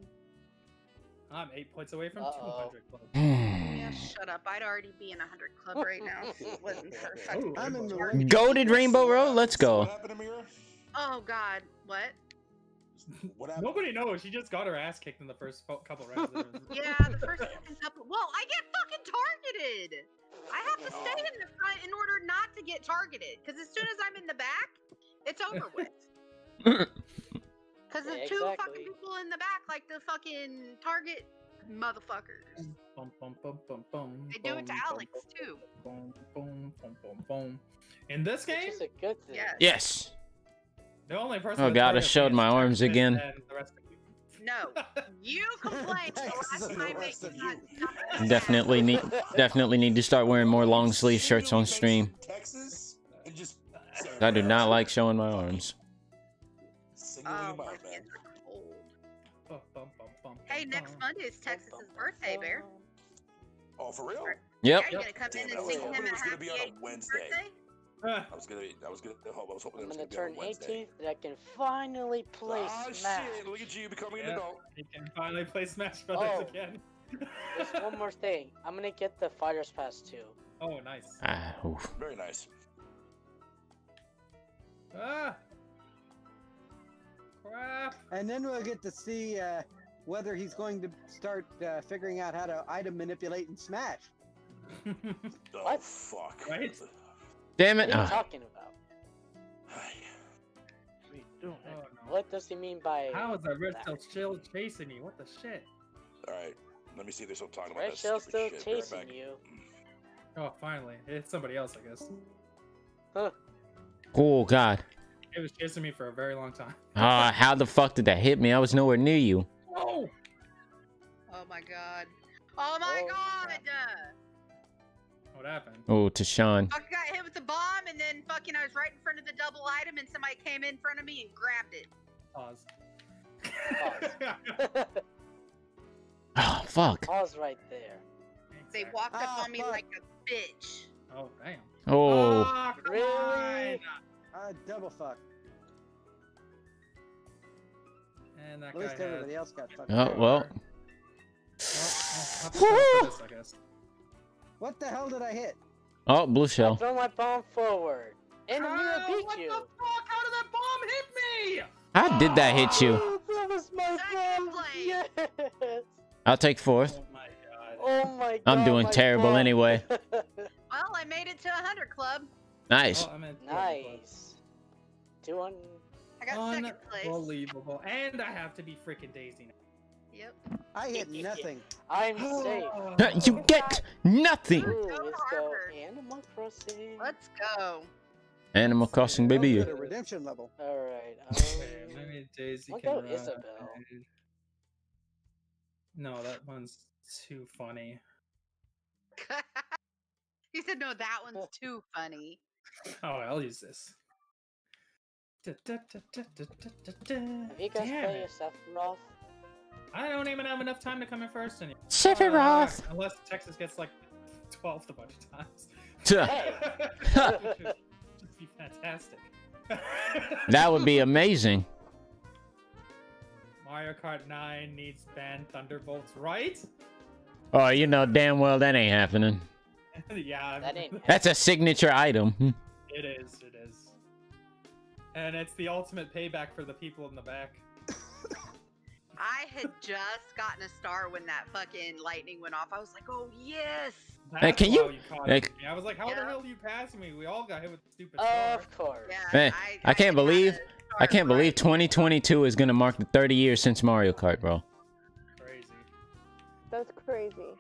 I'm eight points away from Uh-oh. 200 club. Yeah, shut up. I'd already be in 100 Club right now if it wasn't for fucking. I'm in the Rainbow ring. Goaded Rainbow Road. Let's go. What happened, Amira? Oh god, what? What happened? Nobody knows. She just got her ass kicked in the first couple rounds. Yeah, the first couple. Well, I get fucking targeted. I have to stay in the front in order not to get targeted. Because as soon as I'm in the back, it's over with. Because Yeah, the two exactly. fucking people in the back, like the fucking target motherfuckers. Bum, bum, bum, bum, bum, They do it to bum, Alex bum, too. Bum, bum, bum, bum, bum. In this Which game, is a good thing. Yes. Yes. the only person. Oh, God, I showed my arms again. and the rest of you. No, you complained the last time that rest you got you. Definitely need definitely need to start wearing more long sleeve shirts on stream. Texas and just saying I do not like showing my arms. Singling Oh, my man. hands are cold. Bum, bum, bum, bum, Hey, bum, next. Monday is Texas's birthday, Bear. Oh, for real? Yep. Yeah, you gonna come Damn in and sing him a was gonna happy be on a Wednesday. birthday? Ah, I was gonna, I was gonna, I was hoping it I'm was gonna gonna be on turn a Wednesday. 18th and I can finally play Ah, Smash. shit! Look at you becoming an adult. you can finally play Smash Brothers Oh. again. There's one more thing. I'm gonna get the Fighters Pass too. Oh, nice. Ah, oof. Very nice. Ah. Crap. And then we'll get to see uh, whether he's going to start uh, figuring out how to item manipulate and smash. Oh What? fuck! Right? Damn What are you Ah. talking about? What are you doing? Oh, no. What does he mean by How is that red that? still still chasing me? What the shit? All right, let me see if they're still talking about Red that Shell's still shit. Be right chasing you. Oh, finally. It's somebody else, I guess. Huh. Oh God. It was chasing me for a very long time. Ah, how the fuck did that hit me? I was nowhere near you. Oh! Oh my god. Oh my Oh, god! crap. What happened? Oh, Tashawn. Fucking got hit with the bomb, and then fucking I was right in front of the double item, and somebody came in front of me and grabbed it. Pause. Oh fuck. Pause right there. They walked up Ah, on me fuck. like a bitch. Oh damn. Oh. Ah, come Really? On. Uh, double fuck. And that At guy least had. everybody else got fucked. Oh well. Well, I'll have to settle for this, I guess. What the hell did I hit? Oh, blue I shell. throw my bomb forward. And I'm gonna beat what you. the fuck? How did that bomb hit me? How did that hit you? Oh, that was my bomb. Yes. I'll take fourth. Oh my god. Oh my god. I'm doing my terrible bomb. anyway. Well, I made it to 100 club. Nice. Oh, nice. Two on. I got second place. Unbelievable. And I have to be freaking Daisy now. Yep. I hit nothing. I'm safe. You get nothing. Ooh, let's go Animal Crossing. Let's go. Animal Crossing, baby. At a redemption level. All right. Okay, Um, maybe Daisy What can about ride. Isabelle? No, that one's too funny. he said, no, that one's too funny. Oh, I'll use this. Da, da, da, da, da, da, da, da. have you guys Damn played it. Sephiroth? I don't even have enough time to come in first anymore. Sephiroth. Uh, unless Texas gets like 12th a bunch of times. Hey. Which would just be fantastic. That would be amazing. Mario Kart 9 needs banned Thunderbolts, right? Oh, you know damn well that ain't happening. yeah, That ain't That's a signature item. Hmm. It is, it is. And it's the ultimate payback for the people in the back. I had just gotten a star when that fucking lightning went off. I was like, oh, yes. Hey, That's can why you- caught. I was like, how the hell are you passing me? We all got hit with the stupid star. Of course. Yeah, Hey, I can't believe- I can't believe 2022 is gonna mark the 30 years since Mario Kart, bro. Crazy. That's crazy.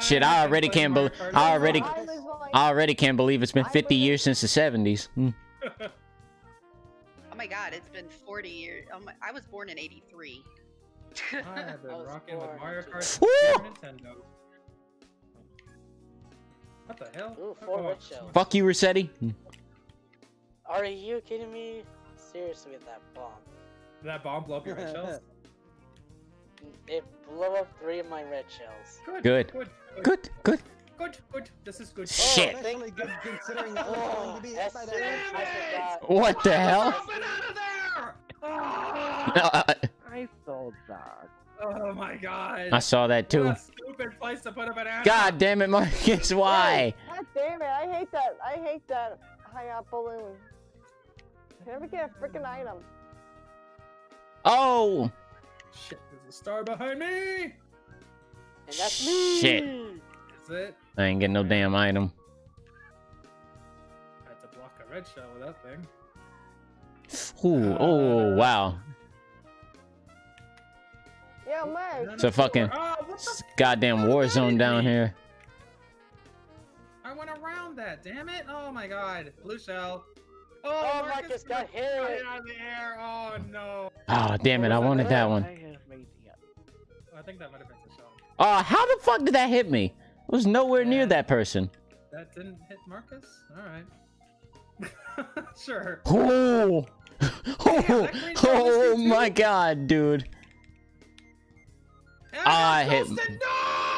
Shit, I already can't believe- I already- I like, I already can't believe it's been 50 years since the 70s. Hmm. Oh my god, it's been 40 years. Oh my, I was born in 83. I have been I was rocking with born Mario Kart Super Nintendo. What the hell? Ooh, Oh, four red oh, shells. Fuck you, Rossetti. Hmm. Are you kidding me? Seriously, with that bomb. Did that bomb blow up your red shells? It blew up three of my red shells. Good. Good. Good. Good, good. Good. Good. This is good. Shit. Especially good considering I was going to be hit by that Oh, red I shell. forgot. What the hell? Get out of there! Ah! I saw that. Oh my god. I saw that too. Stupid place to put a banana. God damn it, Marcus, why? God damn it! I hate that. I hate that high up balloon. Can never get a freaking item. Oh! Shit, there's a star behind me. And that's me. Shit. Is it? I ain't getting no damn item. I had to block a red shell with that thing. Ooh, oh, uh, wow. Yo, Meg. It's a fucking Oh, what the? s- goddamn war zone down here. I went around that. Damn it! Oh my god. Blue shell. Oh, Marcus Marcus got got hit. out of the air. Oh no. Oh, damn it, I wanted that one. I have made the I think that might have been the shell. Oh, how the fuck did that hit me? It was nowhere near that person. That didn't hit Marcus? Alright. sure. Oh, oh, that green oh my god, dude. And Ah, I hit- No!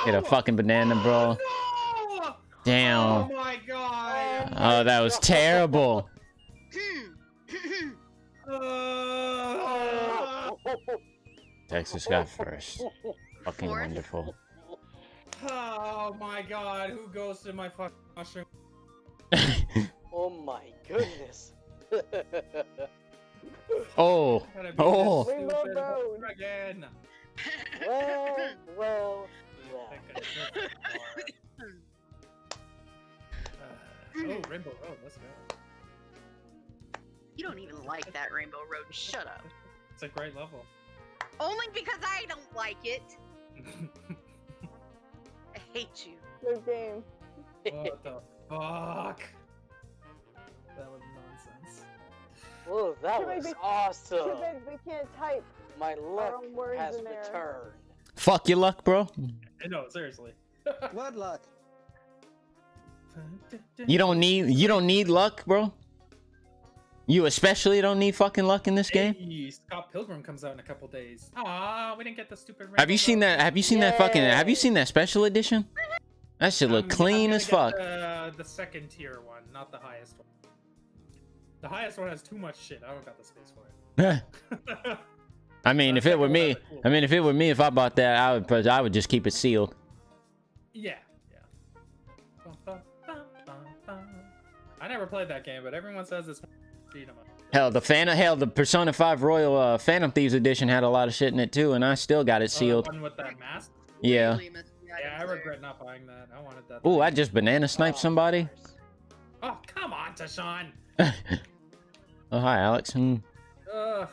Hit a fucking banana, bro. Oh, no! Damn. Oh my god. Oh, that was terrible. Uh, Texas got first. Fucking Fourth. wonderful. oh my god. Who ghosted my fucking mushroom? Oh my goodness. Oh, Oh. Rainbow stupid Road. Again. well, well, well. Think I deserve it more. Uh, oh, Rainbow Road. Let's go. You don't even like that Rainbow Road. Shut up. It's a great level. Only because I don't like it. I hate you. Good game. what the fuck? That was nonsense. Whoa, that Too bad was we- awesome. Too bad we can't type. My luck own words has in there. returned. fuck your luck, bro. No, seriously. What luck? You don't need you don't need luck, bro. You especially don't need fucking luck in this game. Hey, Scott Pilgrim comes out in a couple days. Ah, we didn't get the stupid. Have you seen that? Have you seen that fucking? Have you seen that special edition? That shit look I'm- clean as fuck. The, the second tier one, not the highest one. The highest one has too much shit. I don't got the space for it. I mean, if it were me, cool. I mean, if it were me, if I bought that, I would, I would just keep it sealed. yeah, yeah. I never played that game, but everyone says it's beat 'em up. Hell, the Phantom, hell, the Persona 5 Royal uh, Phantom Thieves edition had a lot of shit in it too, and I still got it Oh, the sealed. one with that mask. Yeah. Really missed the Yeah, I regret not buying that. I wanted that. Ooh, thing. I just banana sniped Oh, somebody. Oh, come on, Tashawn. Oh, hi, Alex. Hmm. Ugh.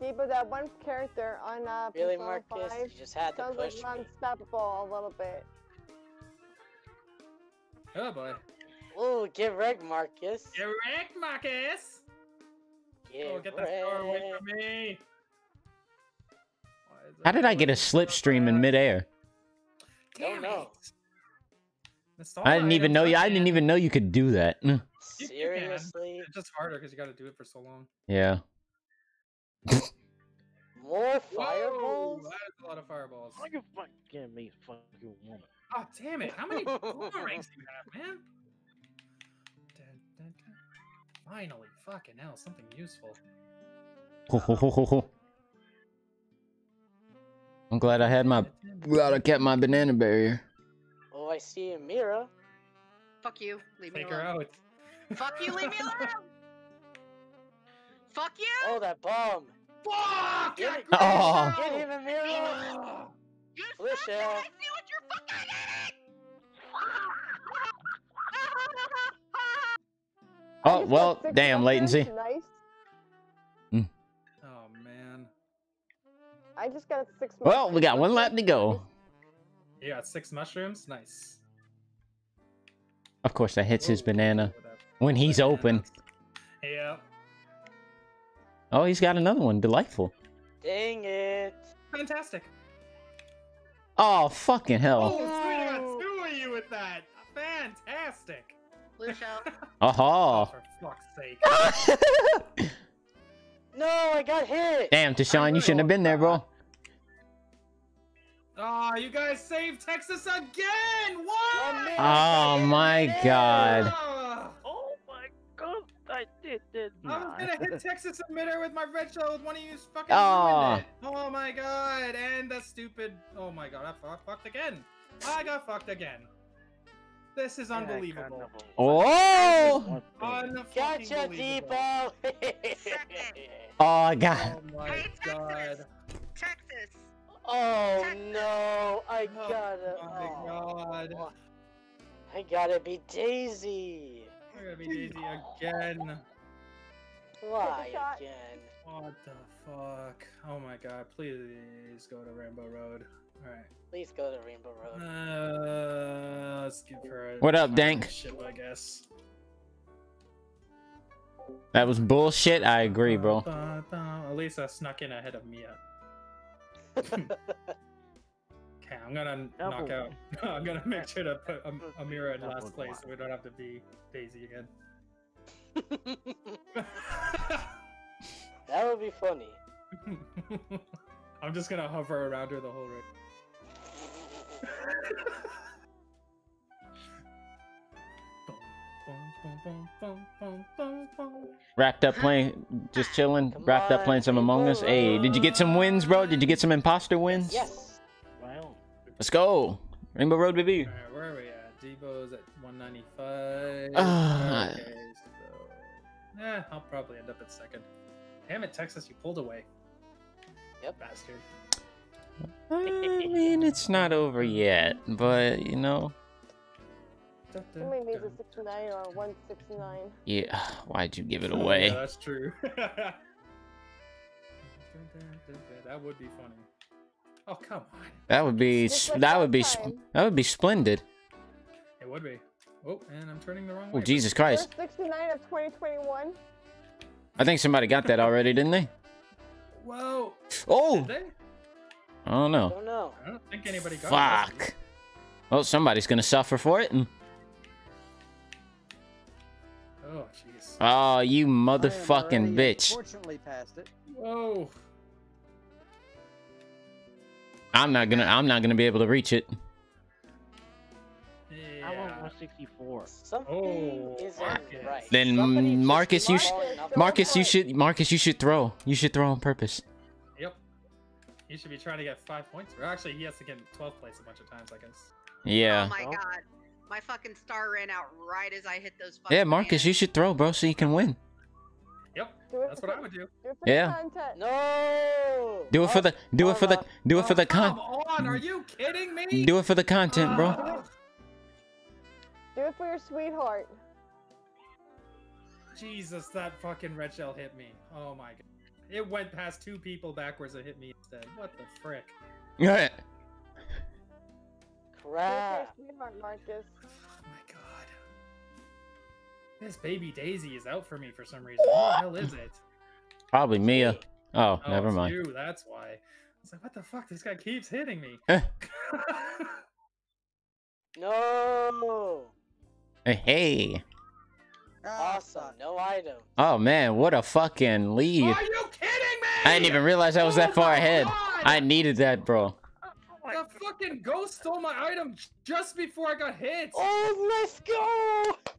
See, but that one character on uh, Really, Persona Marcus? 5 You just had to sounds like me. unstoppable a little bit. Oh boy. Ooh, get wrecked, Marcus. Get wrecked, Marcus. Get Oh, get that star away from me. How did I get a always slipstream in midair? Damn it. I didn't even know you. I didn't even know you could do that. You- you can. Seriously? It's just harder because you got to do it for so long. Yeah. More Whoa, fireballs? that is a lot of fireballs. Why you fucking me, fucking woman? Oh, damn it. How many boomerangs do you have, man? Finally, fucking hell, something useful. I'm glad I had my. Glad I kept my banana barrier. Oh, I see Amira. Fuck you. Leave me Take her alone. out. Fuck you. Leave me alone. Fuck you. Oh, that bomb. Fuck! Get, it, Oh. get him, Amira. You Felicia. suck, I see what you're fucking I Oh well, damn latency. Nice. Mm. Oh, man. I just got six. Well, we got one lap to go. You got six mushrooms? Nice. Of course, that hits his banana when he's open. Yeah. Oh, he's got another one. Delightful. Dang it. Fantastic. Oh, fucking Oh, hell. sweet, I got two of you with that. Fantastic. Lucio. Oh, Aha. for fuck's sake. No, I got hit. Damn, Tashawn, you shouldn't have been there, bro. Oh, you guys saved Texas again! What? Oh got hit my in god. Ah, Oh my god, I did it. I was gonna hit Texas emitter with my red shell with one of you fucking Aw. ruined it. Oh my god, and the stupid. Oh my god, I fu- fucked again. I got fucked again. This is unbelievable. Oh! Gotcha, Unfucking-believable. Depot. Oh, I got. Oh my Hey, god. Texas. Oh, Texas. oh no, I Oh gotta. Oh my oh, god. I gotta be Daisy. We're gonna be Daisy again. Why again? What the fuck? Oh my god, please go to Rainbow Road. Alright. Please go to Rainbow Road. Uh, let's give her a What up, Dank? Shit, I guess. That was bullshit. I agree, bro. Ba, ba, ba. Elisa snuck in ahead of Mia. Okay, I'm gonna knock out. I'm gonna make sure to put Am- Amira in Double last place so we don't have to be Daisy again. that would be funny. I'm just gonna hover around her the whole race. Wrapped up playing, just chilling. Come Wrapped up on, playing some Among Us. Hey, did you get some wins, bro? Did you get some imposter wins? Yes. Wow. Let's go. Rainbow Road BB. Alright, where are we at? Debo's at 195. Ah. okay, so. Eh, I'll probably end up at second. Damn it, Texas, you pulled away. Yep. Bastard. I mean, it's not over yet, but you know, Somebody needs a 69 or a 169. yeah. Why'd you give it Oh, away? Yeah, that's true. that would be funny. Oh, come on. That would be like that would be last sp- time. that would be splendid. It would be. Oh, and I'm turning the wrong oh, way. Oh. Jesus Christ! 69 of 2021. I think somebody got that already, didn't they? Whoa. Oh, Did they? I don't know. I Don't know. I don't think anybody got it. Fuck. Well, somebody's gonna suffer for it. And Oh jeez. Oh, you motherfucking already, bitch. Fortunately, past it. Whoa. I'm not gonna. I'm not gonna be able to reach it. I want Yeah. 164. Something Oh, isn't Marcus. right. Then Somebody Marcus, you keeps sh- falling off the Marcus, you should. Marcus, you should throw. You should throw on purpose. Yep. He should be trying to get five points. Or actually, he has to get 12th place a bunch of times, I guess. Yeah. Oh my Oh. god. My fucking star ran out right as I hit those fucking Yeah, Marcus, you should throw, bro, so you can win. Yep. That's what I would do. Do Yeah. content. No. Do it for Oh, the. Do it for the. Do it for oh, the Oh, Come on, are you kidding me? Do it for the content, bro. Ah. Do it for your sweetheart. Jesus, that fucking red shell hit me. Oh my god. It went past two people backwards and hit me instead. What the frick? Yeah. Do it for your Crap. sweetheart, Marcus. Oh my god. This baby Daisy is out for me for some reason. What the hell is it? Probably Mia. Oh, Oh, never it's mind. You, that's why. I was like, what the fuck? This guy keeps hitting me. Eh. No. Hey, Hey. Awesome. No item. Oh man, what a fucking lead. Are you kidding me? I didn't even realize I was Oh that far ahead. God! I needed that, bro. The fucking ghost stole my item just before I got hit. Oh, let's go.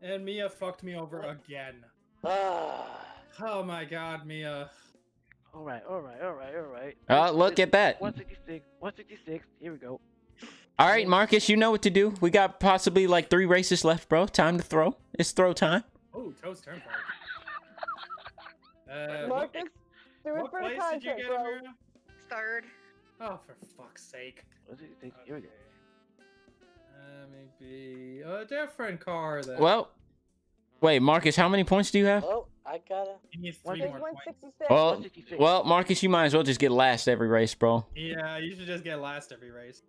And Mia fucked me over again. Ah. Oh my god, Mia. All right, all right, all right, all right. Oh, look at that. 166, 166. Here we go. All right, Marcus, you know what to do. We got possibly like three races left, bro. Time to throw. It's throw time. Oh, Toad's Turnpike. Uh, Marcus, do it what for the place did you get, bro. Amira? Third. Oh, for fuck's sake. 166. Here we go. Uh, maybe a different car then. Well, wait, Marcus, how many points do you have? Oh, I gotta. He needs three more points. 166. Well, well, Marcus, you might as well just get last every race, bro. Yeah, you should just get last every race.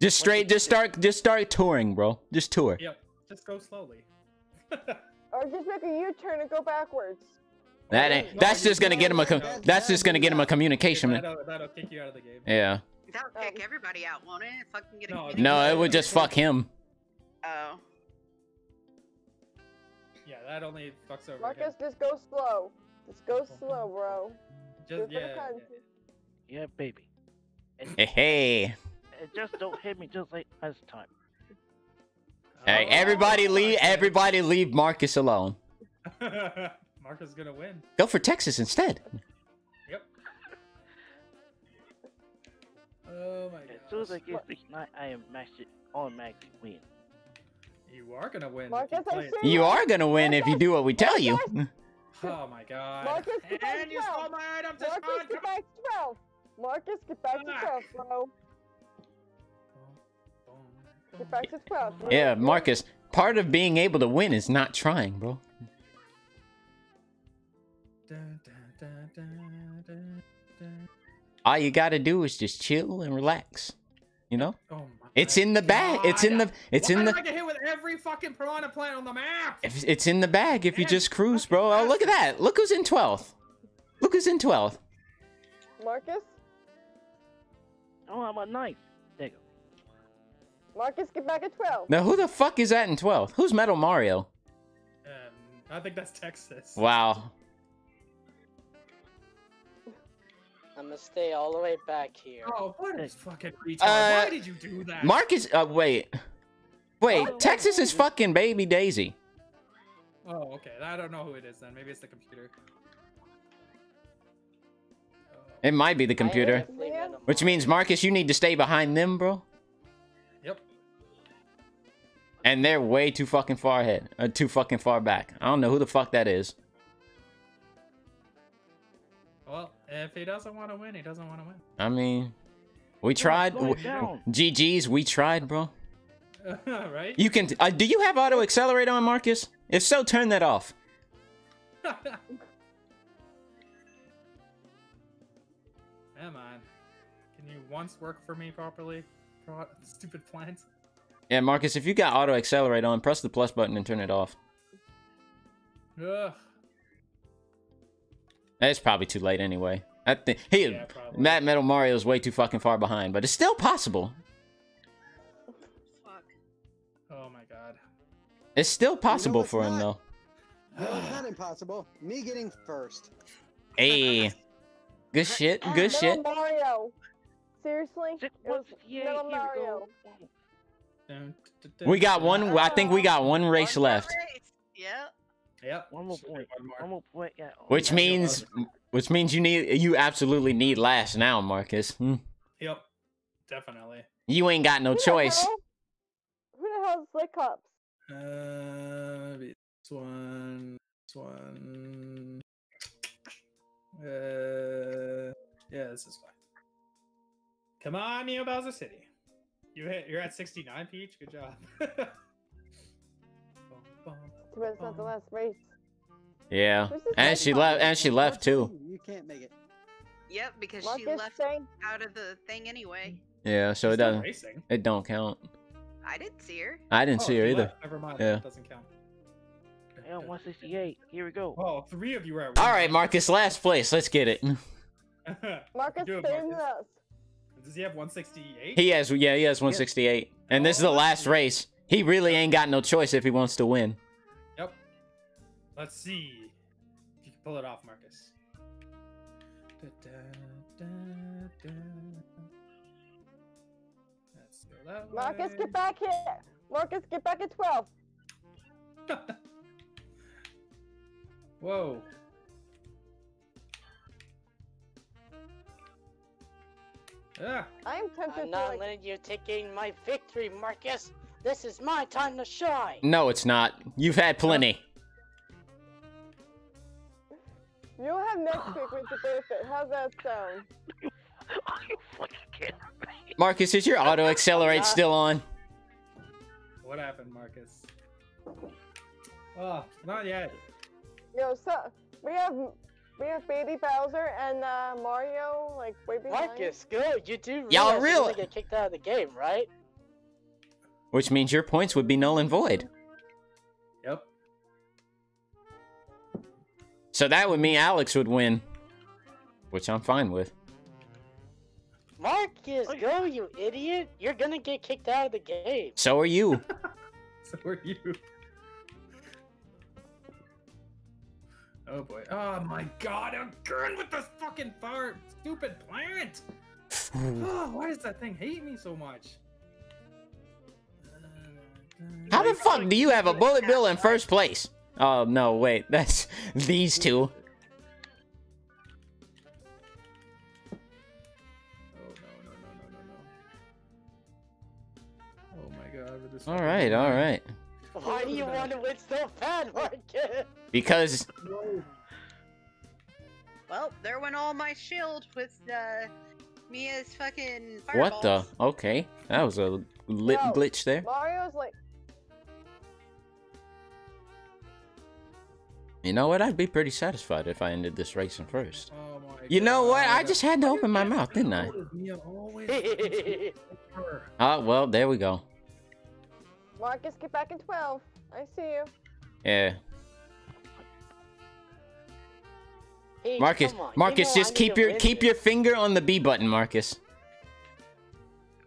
Just straight, just start, just start touring, bro. Just tour. Yep, just go slowly. Or just make a U-turn and go backwards. That ain't. That's just gonna get him a. Com- That's that's just gonna get him a communication. that'll, that'll kick you out of the game. Yeah. That'll kick um, everybody out, won't it? Fucking get a No, No, it would just fuck him. Oh. Yeah, that only fucks over Marcus, him. just go slow. Just go slow, bro. Do Just it yeah. yeah. Yeah, baby. And, Hey, hey. And just don't hit me just like last time. Hey, Oh, everybody leave. Everybody leave Marcus alone. Marcus is gonna win. Go for Texas instead. Yep. Oh my As soon as I god. get 69, I am maxed it automatically win. You are gonna win. if Marcus, you play You are gonna win if you do what we tell you. Oh my god. Marcus, get back and you to stole 12. my item to Marcus, spawn. get back to 12. Marcus, get back to 12, bro. Get back to 12. You're- Yeah, Marcus. Part of being able to win is not trying, bro. All you gotta do is just chill and relax. You know, Oh my it's in the bag. It's in the. It's Why in the. I get hit with every fucking piranha plant on the map? if- It's in the bag if you just cruise, bro. Oh, look at that. Look who's in twelfth. Look who's in twelfth. Marcus, Oh, I'm a ninth. There you go. Marcus, get back at 12. Now, who the fuck is that in 12? Who's Metal Mario? Um, I think that's Texas. Wow. I'm gonna stay all the way back here. Oh, what is fucking retard? Uh, Why did you do that? Marcus. Uh, wait. Wait. Oh, Texas is fucking baby Daisy. Oh, okay. I don't know who it is then. Maybe it's the computer. It might be the computer. definitely Yeah. win 'em Which means Marcus, you need to stay behind them, bro. And they're way too fucking far ahead. Uh, too fucking far back. I don't know who the fuck that is. Well, if he doesn't want to win, he doesn't want to win. I mean, we tried. slow it W- down. GG's, we tried, bro. right? You can. Uh, do you have auto accelerate on, Marcus? If so, turn that off. Come on. Can you once work for me properly? Stupid plant. Yeah, Marcus, if you got auto accelerate on, press the plus button and turn it off. Ugh. It's probably too late anyway. I think he, Yeah. Matt Metal Mario is way too fucking far behind, but it's still possible. Fuck. Oh my god. It's still possible it's for him though. not. though. impossible. Me getting first. Hey, good shit. Uh, good Little shit. Mario. Seriously? It was one, fifty-eight, Little here we Mario. We got dun. one. I think we got one race One left, race. Yep. Yep. One more point. One more. One more point. Yeah. which means, which means you need, you absolutely need last now, Marcus. Hmm. Yep. Definitely. You ain't got no Who choice. hell- Who the hell's Slick Cups? Uh, maybe this one. This one. Uh, yeah, this is fine. Come on, Neo Bowser City. You hit. You're at 69, Peach. Good job. Bum, bum. Too bad it's not the last race. Yeah, and she left. And she left too. You can't make it. Yep, because she left saying out of the thing anyway. Yeah, so She's it doesn't. Racing. It don't count. I didn't see her. I didn't Oh, see her either. left. Never mind. Yeah. That doesn't count. Yeah, 168. Here we go. Oh, three of you are All right, Marcus, last place. Let's get it. Marcus Do it, Marcus. us. Does he have 168? He has, yeah, he has 168, and this is the oh, last race. He really ain't got no choice if he wants to win. Yep. Let's see if you can pull it off, Marcus. Da, da, da, da. Let's go that Marcus, way. get back here. Marcus, get back at 12. Whoa. Ah, I'm tempted I'm to not like. letting you take in my victory, Marcus. This is my time to shine. No, it's not. You've had plenty. You'll have next week with your benefit. How's that sound? Are you fucking kidding me? Marcus, is your auto accelerate still on? what happened, Marcus? Oh, not yet. Yo, so we have we have Baby Bowser and uh, Mario like way behind. Marcus, good. You do realize Y'all you're real- gonna get kicked out of the game, right? Which means your points would be null and void. Yep. So that would mean Alex would win, which I'm fine with. Marcus, go, you idiot! You're gonna get kicked out of the game. So are you. So are you. Oh boy. Oh my god, again with this fucking fire stupid plant! Oh, why does that thing hate me so much? How the fuck do you have a bullet bill in first place? Oh no, wait, that's these two. Oh no no no no no no. Oh my god, with this All fucking right, all right. Why do you want to win so bad, Marcus? Because Well, there went all my shield with uh, Mia's fucking what the? Okay, that was a lit Yo, glitch there. Mario's like You know what? I'd be pretty satisfied if I ended this race in first. Oh my You know what? I just had to open my mouth, didn't I? How does Mia always her? Ah, well, there we go. Marcus, get back in 12. I see you. Yeah, Hey, Marcus, come on, you Marcus, know just keep your win keep your finger on the B button, Marcus.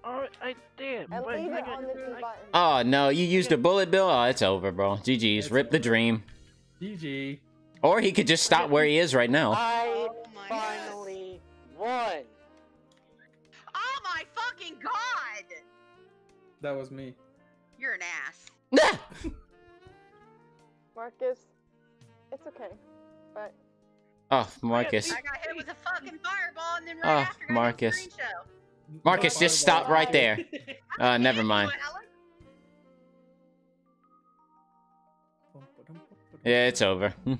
Alright, I did. And leave I it on the two I- button. Oh no, you used a bullet bill. Oh, it's over, bro. GG's. It's Rip the dream. GG. Or he could just stop where he is right now. I Oh finally won. Oh my fucking god! That was me. You're an ass. Marcus, it's okay. But oh, Marcus. I got hit with a fucking fireball and then right Oh, after got Marcus. a show. Marcus, just stop right there. Uh, never mind. Yeah, it's over. Hmm.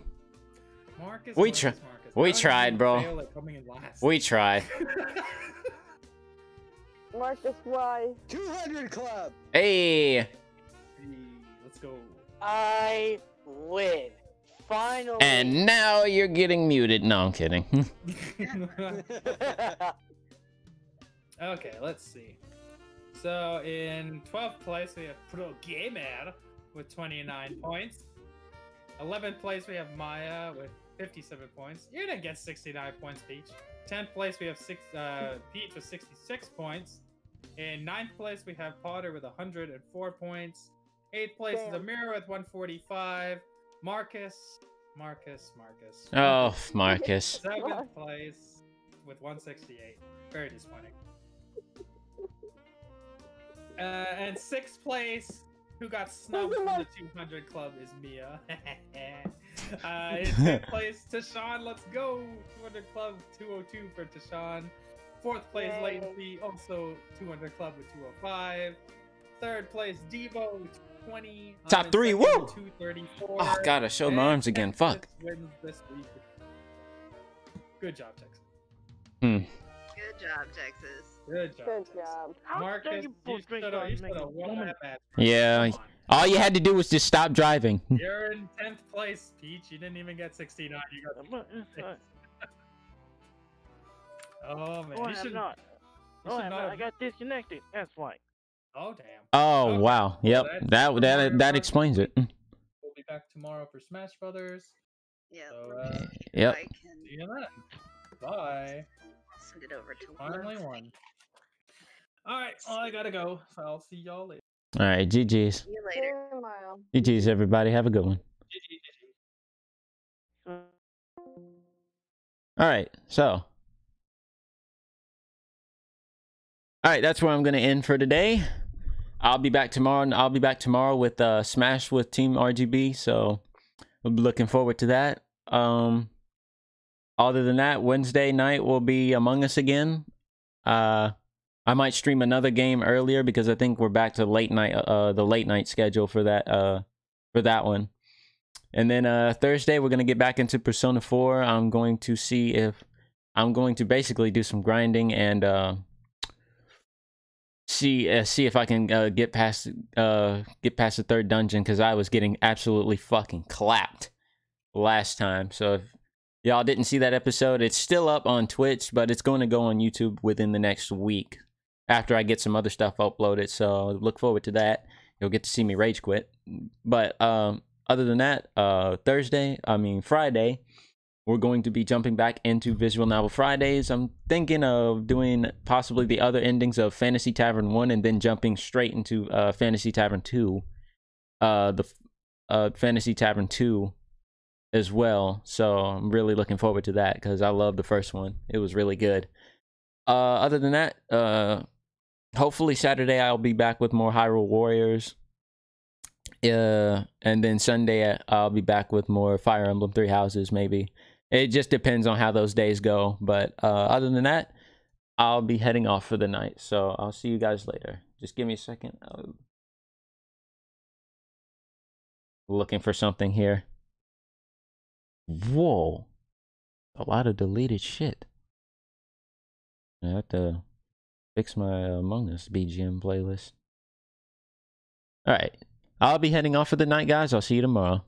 Marcus, We Marcus, tr- Marcus. we tried, bro. fail at coming in last? We tried. Marcus, why? 200 Club. Hey, Hey, Let's go. I win. Finally. and now you're getting muted. No, I'm kidding. okay, let's see. So in 12th place we have Pro Gamer with 29 points. 11th place we have Maya with 57 points. You're going to get 69 points, Peach. 10th place we have six, uh, Peach with 66 points. In 9th place we have Potter with 104 points. 8th place is Damn. Amira with 145. Marcus Marcus, Marcus. Oh, Marcus. Seventh place with 168. Very disappointing. Uh, and sixth place, who got snubbed from the 200 club, is Mia. uh, in fifth place, Tashawn, let's go! 200 club, 202 for Tashawn. Fourth place, Yay. Latency, also 200 club with 205. Third place, Debo, 20. Top in three, second, woo! 234. Oh, God, I showed my arms again. Texas Fuck. Wins this week. Good job, Texas. Hmm. Good job, Texas. Good job. Good job. Marcus, you you drink should have while you make a won that match. Yeah. All you had to do was just stop driving. You're in 10th place, Peach. You didn't even get 69. You got But, uh, uh, Oh, man. No, you I should not. you No, I should have not not. I got disconnected. That's why. Oh, damn. Oh Okay. wow. Yep. That's That Super that Mario that explains it. We'll be back tomorrow for Smash Brothers. Yeah. So, uh, Yep. See you then. Bye. send it over to Finally Lindsay. won. All right. Well, I gotta go. So I'll see y'all later. All right. GG's. See you later. Tomorrow. GG's everybody. Have a good one. So, All right. So. All right, that's where I'm going to end for today. I'll be back tomorrow. and I'll be back tomorrow with uh, Smash with Team RGB. So, we'll be looking forward to that. Um, other than that, Wednesday night will be Among Us again. Uh, I might stream another game earlier because I think we're back to late night, uh, the late night schedule for that, uh, for that one. And then uh, Thursday, we're gonna get back into Persona 4. I'm going to see if I'm going to basically do some grinding and uh, see uh, see if I can uh, get past uh, get past the third dungeon because I was getting absolutely fucking clapped last time. So if y'all didn't see that episode, it's still up on Twitch, but it's going to go on YouTube within the next week after I get some other stuff uploaded. So look forward to that. You'll get to see me rage quit. But um, other than that, uh, Thursday, I mean Friday, we're going to be jumping back into Visual Novel Fridays. I'm thinking of doing possibly the other endings of Fantasy Tavern 1 and then jumping straight into uh, Fantasy Tavern 2. Uh, the uh, Fantasy Tavern 2 as well. So I'm really looking forward to that because I love the first one. It was really good. Uh, other than that, uh, hopefully Saturday I'll be back with more Hyrule Warriors. Uh, and then Sunday I'll be back with more Fire Emblem Three Houses. Maybe it just depends on how those days go. But uh, other than that, I'll be heading off for the night. So I'll see you guys later. Just give me a second. I'm looking for something here. Whoa, a lot of deleted shit. I have to fix my Among Us BGM playlist. All right. I'll be heading off for the night, guys. I'll see you tomorrow.